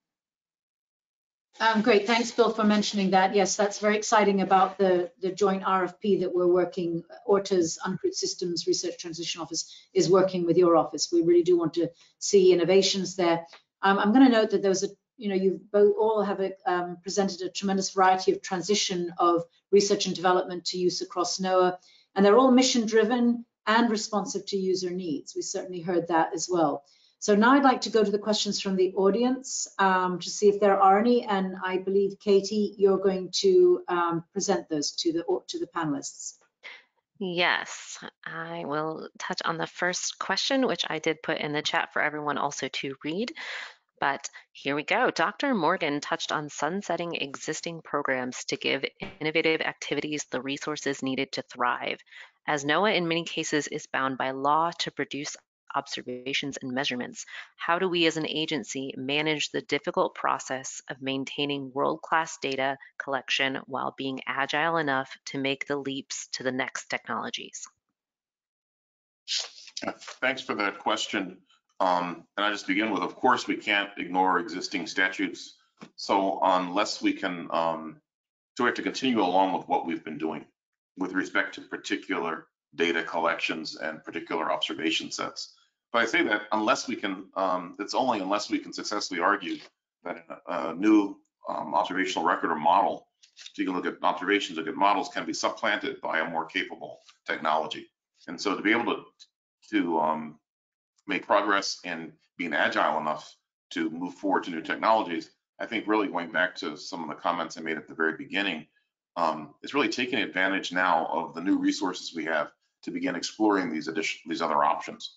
Um, great, thanks, Bill, for mentioning that. Yes, that's very exciting about the, the joint RFP that we're working, ORTA's Uncrewed Systems Research Transition Office is working with your office. We really do want to see innovations there. Um, I'm going to note that there was a, you know, you both all have a, um, presented a tremendous variety of transition of research and development to use across NOAA, and they're all mission driven and responsive to user needs. We certainly heard that as well. So now I'd like to go to the questions from the audience um, to see if there are any. And I believe, Katie, you're going to um, present those to the, to the panelists. Yes, I will touch on the first question, which I did put in the chat for everyone also to read. But here we go. Dr. Morgan touched on sunsetting existing programs to give innovative activities the resources needed to thrive. As NOAA in many cases is bound by law to produce observations and measurements, how do we as an agency manage the difficult process of maintaining world-class data collection while being agile enough to make the leaps to the next technologies? Thanks for that question. Um, and I just begin with, of course, we can't ignore existing statutes. So unless we can, um, so we have to continue along with what we've been doing with respect to particular data collections and particular observation sets. But I say that unless we can, um, it's only unless we can successfully argue that a, a new um, observational record or model, so you can look at observations, look at models can be supplanted by a more capable technology. And so to be able to, to um, make progress in being agile enough to move forward to new technologies, I think really going back to some of the comments I made at the very beginning, um, is really taking advantage now of the new resources we have to begin exploring these addition, these other options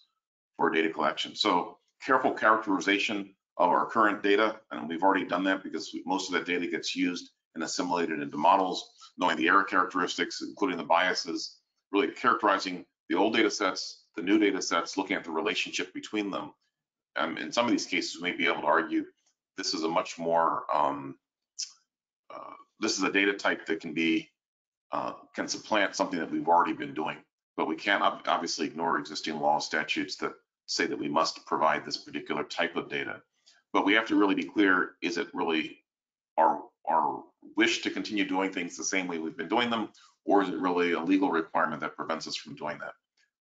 for data collection. So careful characterization of our current data, and we've already done that because most of that data gets used and assimilated into models, knowing the error characteristics, including the biases, really characterizing the old data sets, the new data sets, looking at the relationship between them. Um, in some of these cases, we may be able to argue this is a much more, um, uh, this is a data type that can be, uh, can supplant something that we've already been doing. But we can't obviously ignore existing law statutes that say that we must provide this particular type of data. But we have to really be clear, is it really our, our wish to continue doing things the same way we've been doing them, or is it really a legal requirement that prevents us from doing that?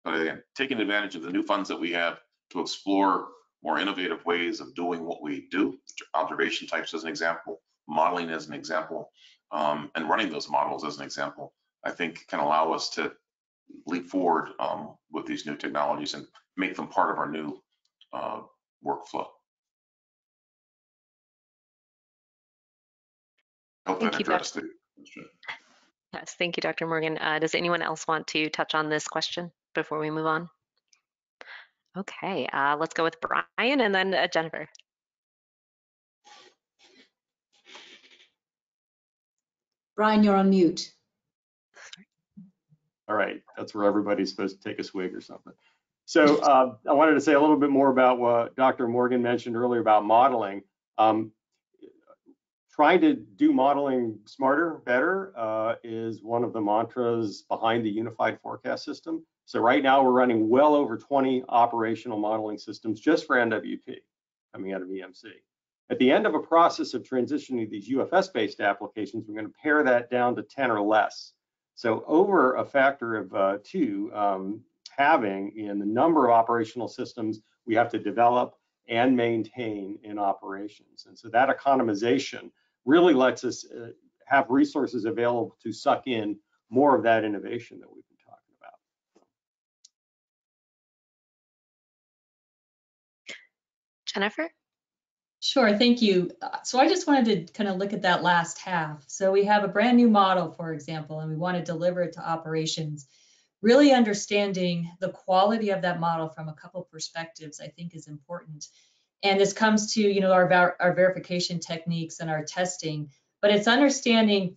But again, taking advantage of the new funds that we have to explore more innovative ways of doing what we do, observation types as an example, modeling as an example, um, and running those models as an example, I think can allow us to leap forward um, with these new technologies and make them part of our new uh, workflow. Hope Thank that you, addressed the question. Yes, thank you, Dr. Morgan. Uh, does anyone else want to touch on this question before we move on? Okay, uh, let's go with Brian and then uh, Jennifer. Brian, you're on mute. All right, that's where everybody's supposed to take a swig or something. So uh, I wanted to say a little bit more about what Dr. Morgan mentioned earlier about modeling. Um, trying to do modeling smarter, better uh, is one of the mantras behind the unified forecast system. So right now we're running well over 20 operational modeling systems just for NWP coming out of EMC. At the end of a process of transitioning these UFS-based applications, we're going to pare that down to 10 or less. So over a factor of uh, two, um, having in the number of operational systems we have to develop and maintain in operations. And so that economization really lets us uh, have resources available to suck in more of that innovation that we've been talking about. Jennifer? Sure, thank you. So I just wanted to kind of look at that last half. So we have a brand new model, for example, and we want to deliver it to operations. Really understanding the quality of that model from a couple perspectives, I think is important. And this comes to, you know, our, our verification techniques and our testing, but it's understanding,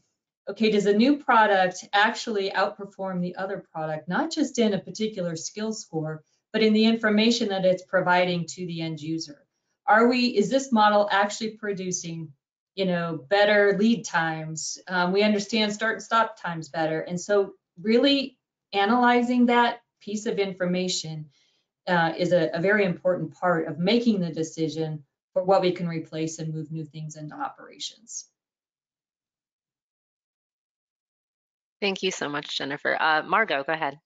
okay, does a new product actually outperform the other product, not just in a particular skill score, but in the information that it's providing to the end user? Are we is this model actually producing you know better lead times um, we understand start and stop times better and so really analyzing that piece of information uh, is a, a very important part of making the decision for what we can replace and move new things into operations Thank you so much, Jennifer. Uh, Margo, go ahead.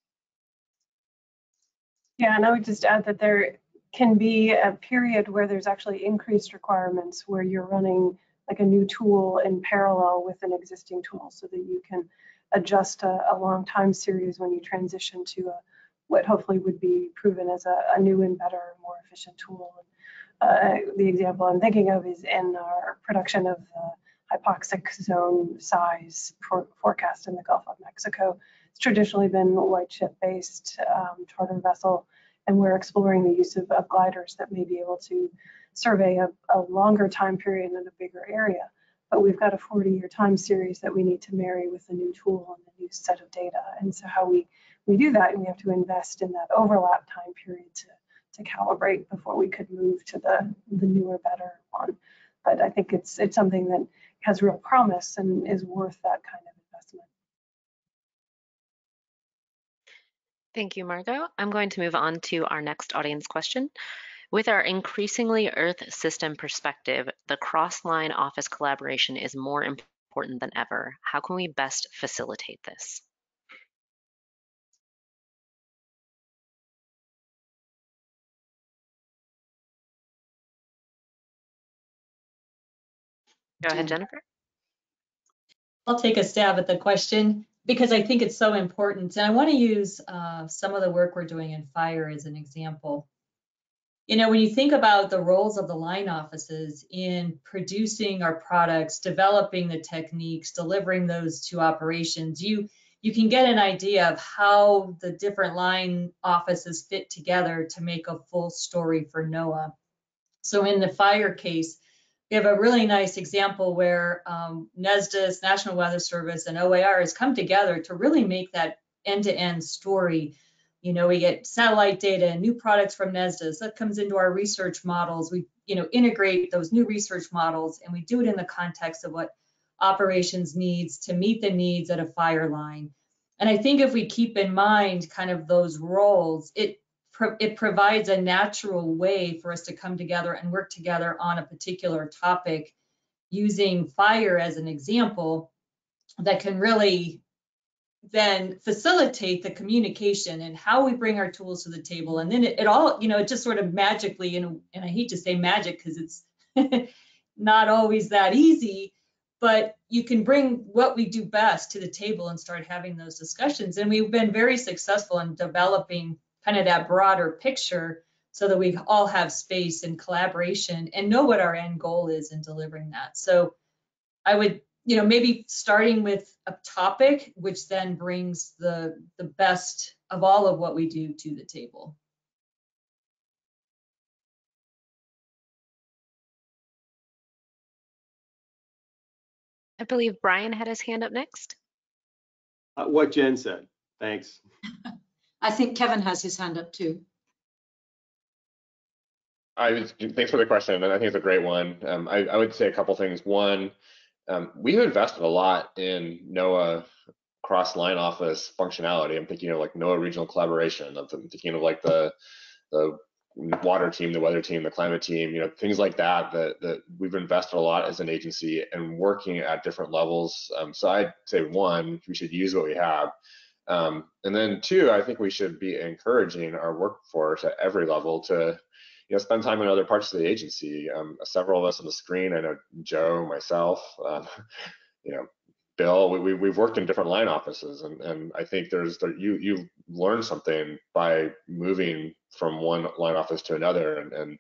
Yeah, and I would just add that there can be a period where there's actually increased requirements where you're running like a new tool in parallel with an existing tool so that you can adjust a, a long time series when you transition to a, what hopefully would be proven as a, a new and better, more efficient tool. Uh, the example I'm thinking of is in our production of the hypoxic zone size for, forecast in the Gulf of Mexico. It's traditionally been white ship based um, charter vessel and we're exploring the use of, of gliders that may be able to survey a, a longer time period in a bigger area. But we've got a 40-year time series that we need to marry with a new tool and a new set of data. And so how we, we do that, and we have to invest in that overlap time period to, to calibrate before we could move to the, the newer, better one. But I think it's, it's something that has real promise and is worth that kind of investment. Thank you, Margo. I'm going to move on to our next audience question. With our increasingly Earth system perspective, the cross-line office collaboration is more important than ever. How can we best facilitate this? Go ahead, Jennifer. I'll take a stab at the question because I think it's so important. And I want to use uh, some of the work we're doing in fire as an example. You know, when you think about the roles of the line offices in producing our products, developing the techniques, delivering those to operations, you you can get an idea of how the different line offices fit together to make a full story for NOAA. So in the fire case, we have a really nice example where um, NESDIS, National Weather Service, and OAR has come together to really make that end-to-end story. You know, we get satellite data and new products from NESDIS that comes into our research models. We, you know, integrate those new research models and we do it in the context of what operations needs to meet the needs at a fire line. And I think if we keep in mind kind of those roles, it it provides a natural way for us to come together and work together on a particular topic using fire as an example that can really then facilitate the communication and how we bring our tools to the table. And then it, it all you know it just sort of magically know and i hate to say magic because it's not always that easy but you can bring what we do best to the table and start having those discussions. And we've been very successful in developing kind of that broader picture so that we all have space and collaboration and know what our end goal is in delivering that. So I would, you know, maybe starting with a topic, which then brings the, the best of all of what we do to the table. I believe Brian had his hand up next. Uh, what Jen said. Thanks. I think Kevin has his hand up too. I thanks for the question, and I think it's a great one. Um, I, I, would say a couple things. One, Um, we've invested a lot in NOAA cross line office functionality. I'm thinking of like NOAA regional collaboration. I'm thinking of like the the water team, the weather team, the climate team, you know, things like that, that, that we've invested a lot as an agency and working at different levels. Um, so I'd say one, we should use what we have. Um, and then two, I think we should be encouraging our workforce at every level to, you know, spend time in other parts of the agency. Um, several of us on the screen, I know Joe, myself, um, you know, Bill, we, we, have worked in different line offices, and, and I think there's there, you you learn something by moving from one line office to another, and, and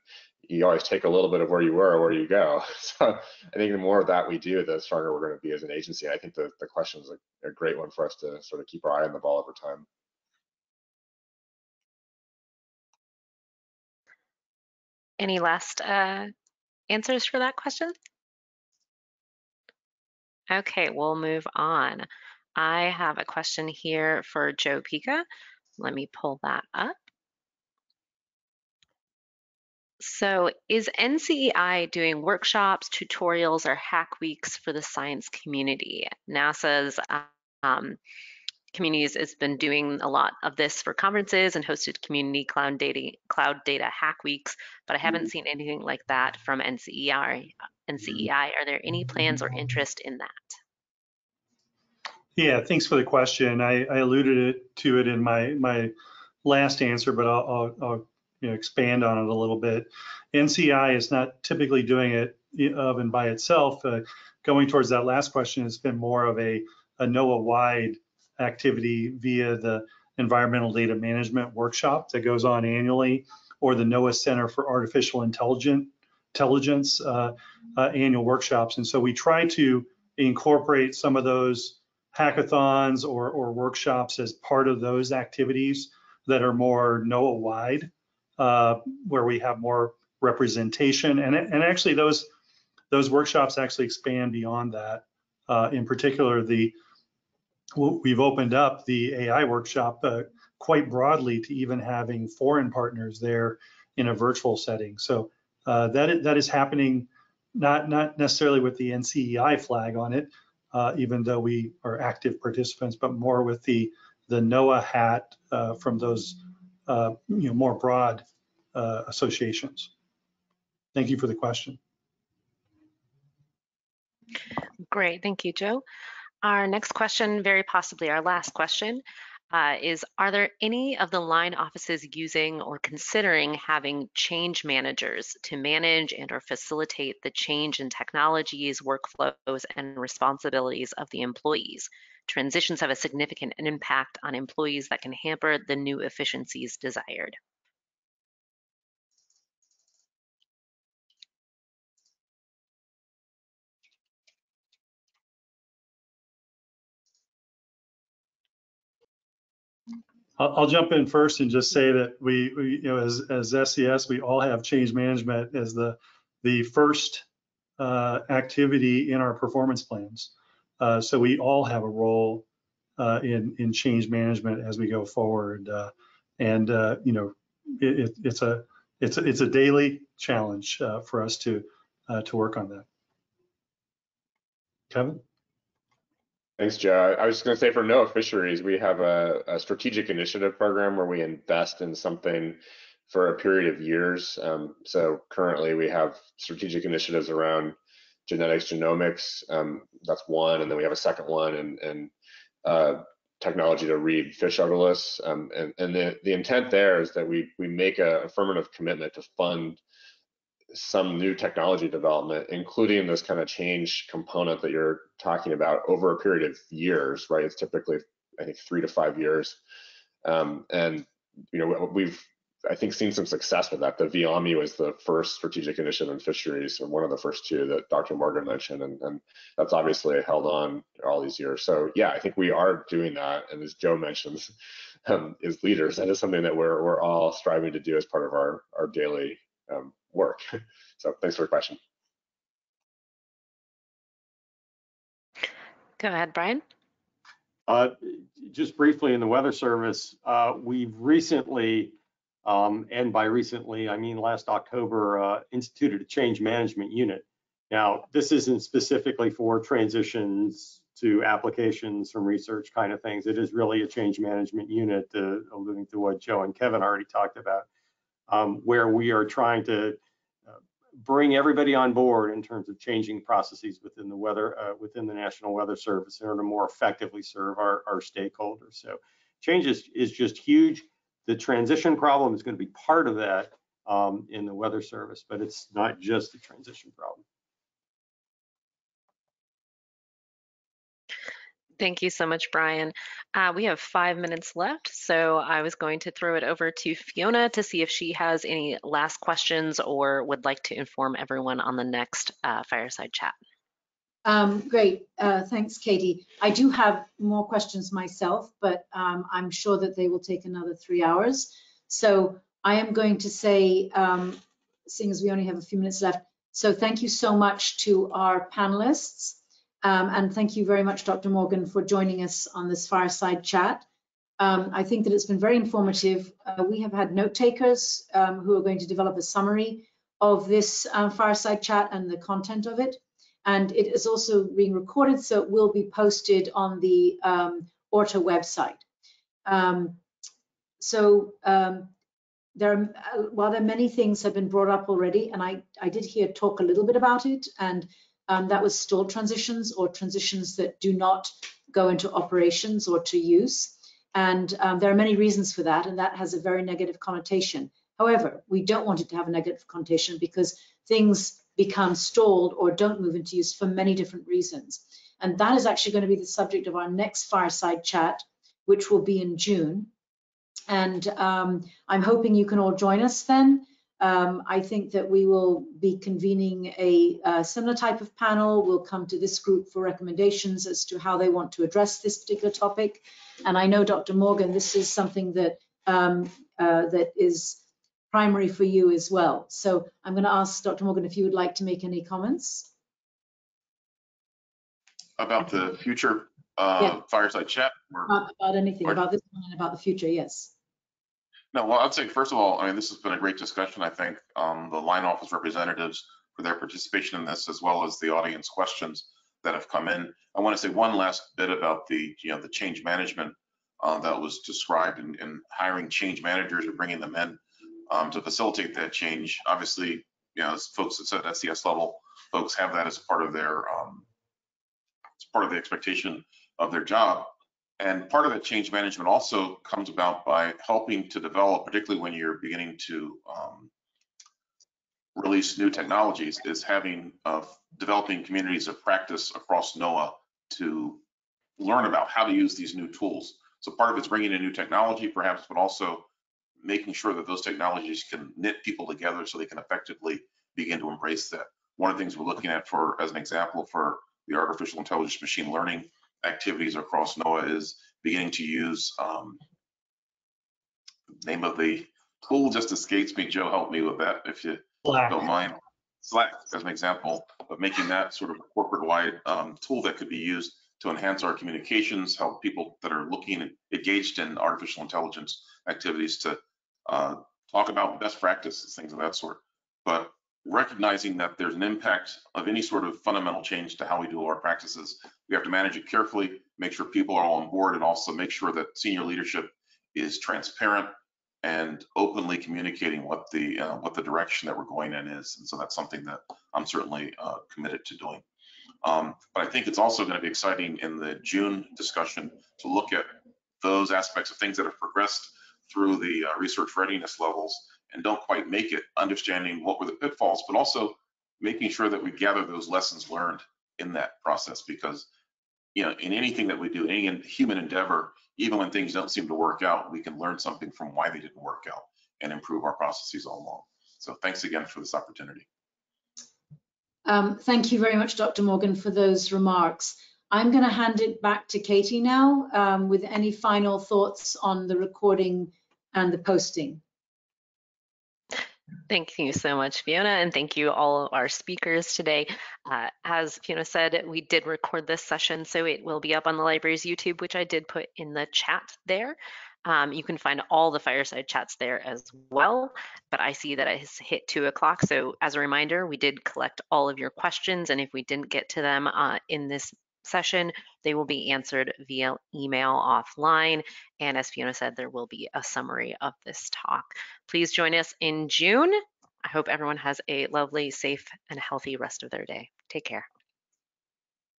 you always take a little bit of where you were or where you go. So I think the more of that we do, the stronger we're going to be as an agency. I think the, the question is a, a great one for us to sort of keep our eye on the ball over time. Any last uh, answers for that question? Okay, we'll move on. I have a question here for Joe Pica. Let me pull that up. So is NCEI doing workshops, tutorials, or hack weeks for the science community? NASA's um, communities has been doing a lot of this for conferences and hosted community cloud data, cloud data hack weeks, but I haven't mm-hmm. seen anything like that from NCEI. NCEI. Are there any plans or interest in that? Yeah, thanks for the question. I, I alluded to it in my my last answer, but I'll, I'll, I'll you know, expand on it a little bit. NCEI is not typically doing it of and by itself. Uh, going towards that last question has been more of a, a NOAA-wide activity via the Environmental Data Management Workshop that goes on annually, or the NOAA Center for Artificial Intelligence, Intelligence uh, uh, annual workshops. And so we try to incorporate some of those hackathons or, or workshops as part of those activities that are more NOAA-wide, uh, where we have more representation. And, and actually those, those workshops actually expand beyond that. Uh, in particular, the we've opened up the AI workshop uh, quite broadly to even having foreign partners there in a virtual setting. So uh, that, that is happening not, not necessarily with the NCEI flag on it, uh, even though we are active participants, but more with the, the NOAA hat uh, from those uh, you know, more broad uh, associations. Thank you for the question. Great, thank you, Joe. Our next question, very possibly our last question, uh, is are there any of the line offices using or considering having change managers to manage and or facilitate the change in technologies, workflows, and responsibilities of the employees? Transitions have a significant impact on employees that can hamper the new efficiencies desired. I'll, jump in first and just say that we, we, you know, as, as SES, we all have change management as the, the first uh, activity in our performance plans. Uh, so we all have a role uh, in, in change management as we go forward. Uh, and, uh, you know, it, it, it's a, it's a, it's a daily challenge uh, for us to, to work on that. Kevin? Thanks, Joe. I was just going to say for NOAA Fisheries, we have a, a, strategic initiative program where we invest in something for a period of years. Um, so currently we have strategic initiatives around genetics, genomics. Um, that's one. And then we have a second one and, and uh, technology to read fish otoliths. Um, and and the, the intent there is that we, we make a affirmative commitment to fund some new technology development, including this kind of change component that you're talking about over a period of years, right? It's typically, I think, three to five years. Um, and, you know, we've, I think, seen some success with that. The VIAME was the first strategic initiative in fisheries and one of the first two that Dr. Morgan mentioned. And, and that's obviously held on all these years. So yeah, I think we are doing that. And as Joe mentions, um, as leaders, that is something that we're, we're all striving to do as part of our, our daily um, work. So thanks for the question. Go ahead, Brian. Uh, just briefly in the Weather Service, uh, we've recently, um, and by recently, I mean last October, uh, instituted a change management unit. Now, this isn't specifically for transitions to applications from research kind of things. It is really a change management unit, uh, alluding to what Joe and Kevin already talked about, um, where we are trying to uh, bring everybody on board in terms of changing processes within the weather, uh, within the National Weather Service in order to more effectively serve our, our stakeholders. So change is, is just huge. The transition problem is going to be part of that um, in the Weather Service, but it's not just the transition problem. Thank you so much, Brian. Uh, we have five minutes left, so I was going to throw it over to Fiona to see if she has any last questions or would like to inform everyone on the next uh, fireside chat. Um, great, uh, thanks, Katie. I do have more questions myself, but um, I'm sure that they will take another three hours. So I am going to say, um, seeing as we only have a few minutes left, so thank you so much to our panelists. Um, and thank you very much, Dr. Morgan, for joining us on this fireside chat. Um, I think that it's been very informative. Uh, we have had note takers um, who are going to develop a summary of this uh, fireside chat and the content of it. And it is also being recorded, so it will be posted on the um, ORTA website. Um, so um, there are, uh, while there are many things have been brought up already, and I, I did hear talk a little bit about it, and um, that was stalled transitions or transitions that do not go into operations or to use. And um, there are many reasons for that, and that has a very negative connotation. However, we don't want it to have a negative connotation because things become stalled or don't move into use for many different reasons. And that is actually going to be the subject of our next fireside chat, which will be in June. And um, I'm hoping you can all join us then. Um, I think that we will be convening a, a, similar type of panel. We'll come to this group for recommendations as to how they want to address this particular topic. And I know, Dr. Morgan, this is something that um, uh, that is primary for you as well. So I'm going to ask Dr. Morgan if you would like to make any comments. About the future uh, yeah. fireside chat? Or, about, about anything, or, about this one and about the future, yes. No, well, I'd say first of all, I mean, this has been a great discussion. I think um, the line office representatives for their participation in this, as well as the audience questions that have come in. I want to say one last bit about the, you know, the change management uh, that was described in, in, hiring change managers or bringing them in um, to facilitate that change. Obviously, you know, folks at SES level, folks have that as part of their, um, it's part of the expectation of their job. And part of that change management also comes about by helping to develop, particularly when you're beginning to um, release new technologies, is having uh, developing communities of practice across NOAA to learn about how to use these new tools. So part of it's bringing in new technology, perhaps, but also making sure that those technologies can knit people together so they can effectively begin to embrace that. One of the things we're looking at for, as an example, for the artificial intelligence machine learning activities across NOAA is beginning to use um, name of the tool just escapes me. Joe, help me with that if you Slack. don't mind. Slack as an example of making that sort of a corporate-wide um, tool that could be used to enhance our communications, help people that are looking engaged in artificial intelligence activities to uh, talk about best practices, things of that sort. But recognizing that there's an impact of any sort of fundamental change to how we do our practices. We have to manage it carefully, make sure people are all on board, and also make sure that senior leadership is transparent and openly communicating what the uh, what the direction that we're going in is. And so that's something that I'm certainly uh, committed to doing. Um, but I think it's also going to be exciting in the June discussion to look at those aspects of things that have progressed through the uh, research readiness levels and don't quite make it, understanding what were the pitfalls, but also making sure that we gather those lessons learned in that process because you know in anything that we do any human endeavor even when things don't seem to work out we can learn something from why they didn't work out and improve our processes all along. So thanks again for this opportunity. Um, thank you very much dr morgan for those remarks i'm going to hand it back to katie now um, with any final thoughts on the recording and the posting Thank you so much, Fiona, and thank you all of our speakers today. Uh, as Fiona said, we did record this session, so it will be up on the library's YouTube, which I did put in the chat there. Um, you can find all the fireside chats there as well, but I see that it has hit two o'clock. So as a reminder, we did collect all of your questions, and if we didn't get to them uh, in this session, they will be answered via email offline. And as Fiona said, there will be a summary of this talk. Please join us in June. I hope everyone has a lovely, safe, and healthy rest of their day. Take care.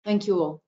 Thank you all.